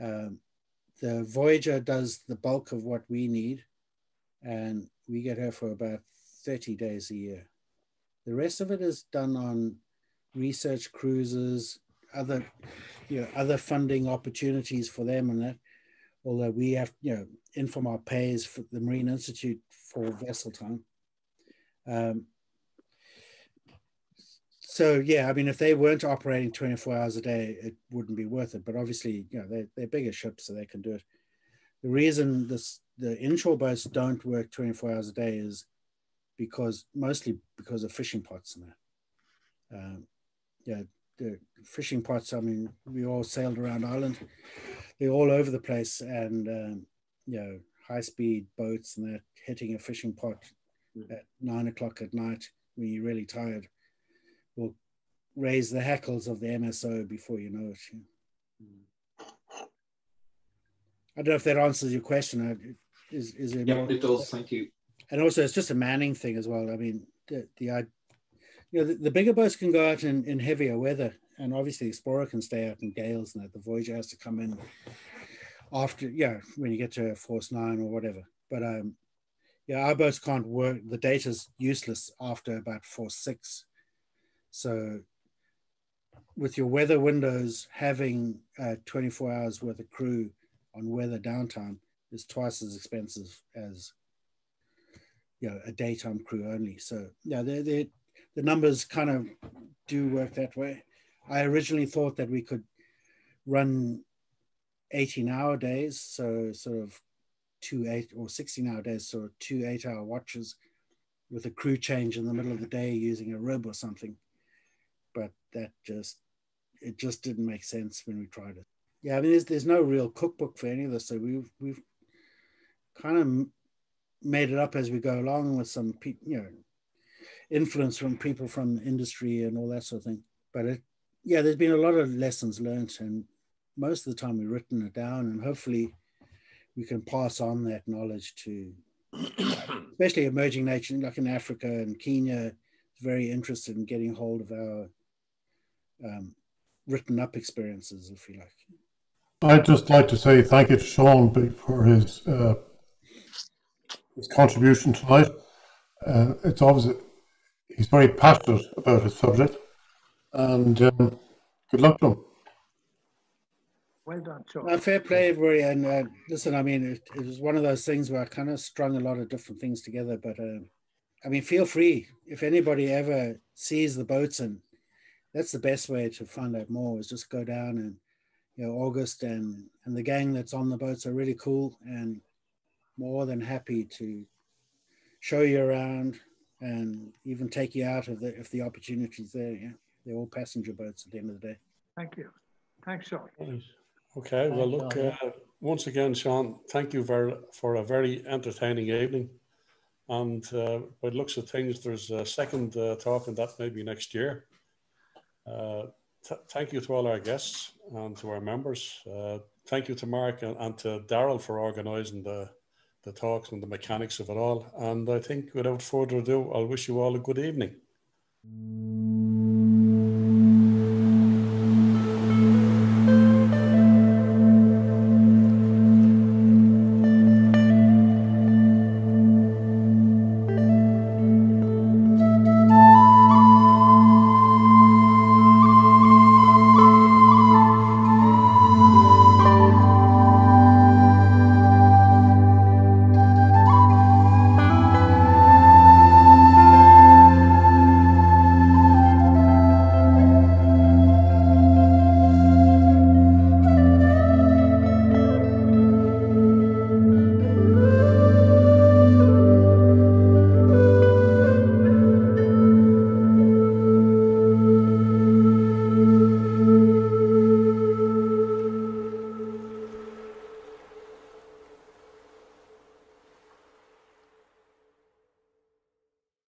Um, the Voyager does the bulk of what we need, and we get her for about 30 days a year. The rest of it is done on research cruises, other, you know, other funding opportunities for them and that. Although we have, you know, Infomar pays for the Marine Institute for vessel time. Um, so yeah, I mean, if they weren't operating 24 hours a day, it wouldn't be worth it. But obviously, you know, they're, they're bigger ships, so they can do it. The reason this the inshore boats don't work 24 hours a day is because mostly because of fishing pots and that. Um, yeah, the fishing pots. I mean, we all sailed around Ireland. They're all over the place, and um, you know, high speed boats and that hitting a fishing pot at nine o'clock at night when you're really tired will raise the hackles of the MSO before you know it. I don't know if that answers your question. Is is it? Yeah, more? it does. Thank you. And also, it's just a manning thing as well. I mean, the, the you know the, the, bigger boats can go out in, in heavier weather, and obviously Explorer can stay out in gales, and that the Voyager has to come in after yeah when you get to force nine or whatever. But um, yeah, our boats can't work. The data's useless after about force six so with your weather windows, having uh, 24 hours worth of crew on weather downtime is twice as expensive as you know a daytime crew only. So yeah, they they the numbers kind of do work that way. I originally thought that we could run 18 hour days, so sort of two eight or 16 hour days, so two eight hour watches with a crew change in the middle of the day using a rib or something but that just it just didn't make sense when we tried it. Yeah, I mean, there's there's no real cookbook for any of this, so we've we've kind of made it up as we go along with some you know influence from people from industry and all that sort of thing. But it, yeah, there's been a lot of lessons learned, and most of the time we've written it down, and hopefully we can pass on that knowledge to [COUGHS] especially emerging nations like in Africa and Kenya. Very interested in getting hold of our um, written up experiences, if you like. I'd just like to say thank you to Sean for his uh, his contribution tonight. Uh, it's obvious he's very passionate about his subject, and um, good luck to him. Well done, Sean. Uh, fair play, everybody. And uh, listen, I mean, it, it, was one of those things where I kind of strung a lot of different things together. But uh, I mean, feel free if anybody ever sees the boats, and that's the best way to find out more is just go down and you know August and and the gang that's on the boats are really cool and more than happy to show you around and even take you out of the if the opportunity's there. Yeah, they're all passenger boats at the end of the day. Thank you. Thanks, Sean. Okay, well, look, uh, once again, Sean, thank you very, for a very entertaining evening. And uh, by looks of things, there's a second uh, talk, and that maybe next year. Uh, thank you to all our guests and to our members. Uh, thank you to Mark and, and to Daryl for organising the, the talks and the mechanics of it all. And I think without further ado, I'll wish you all a good evening.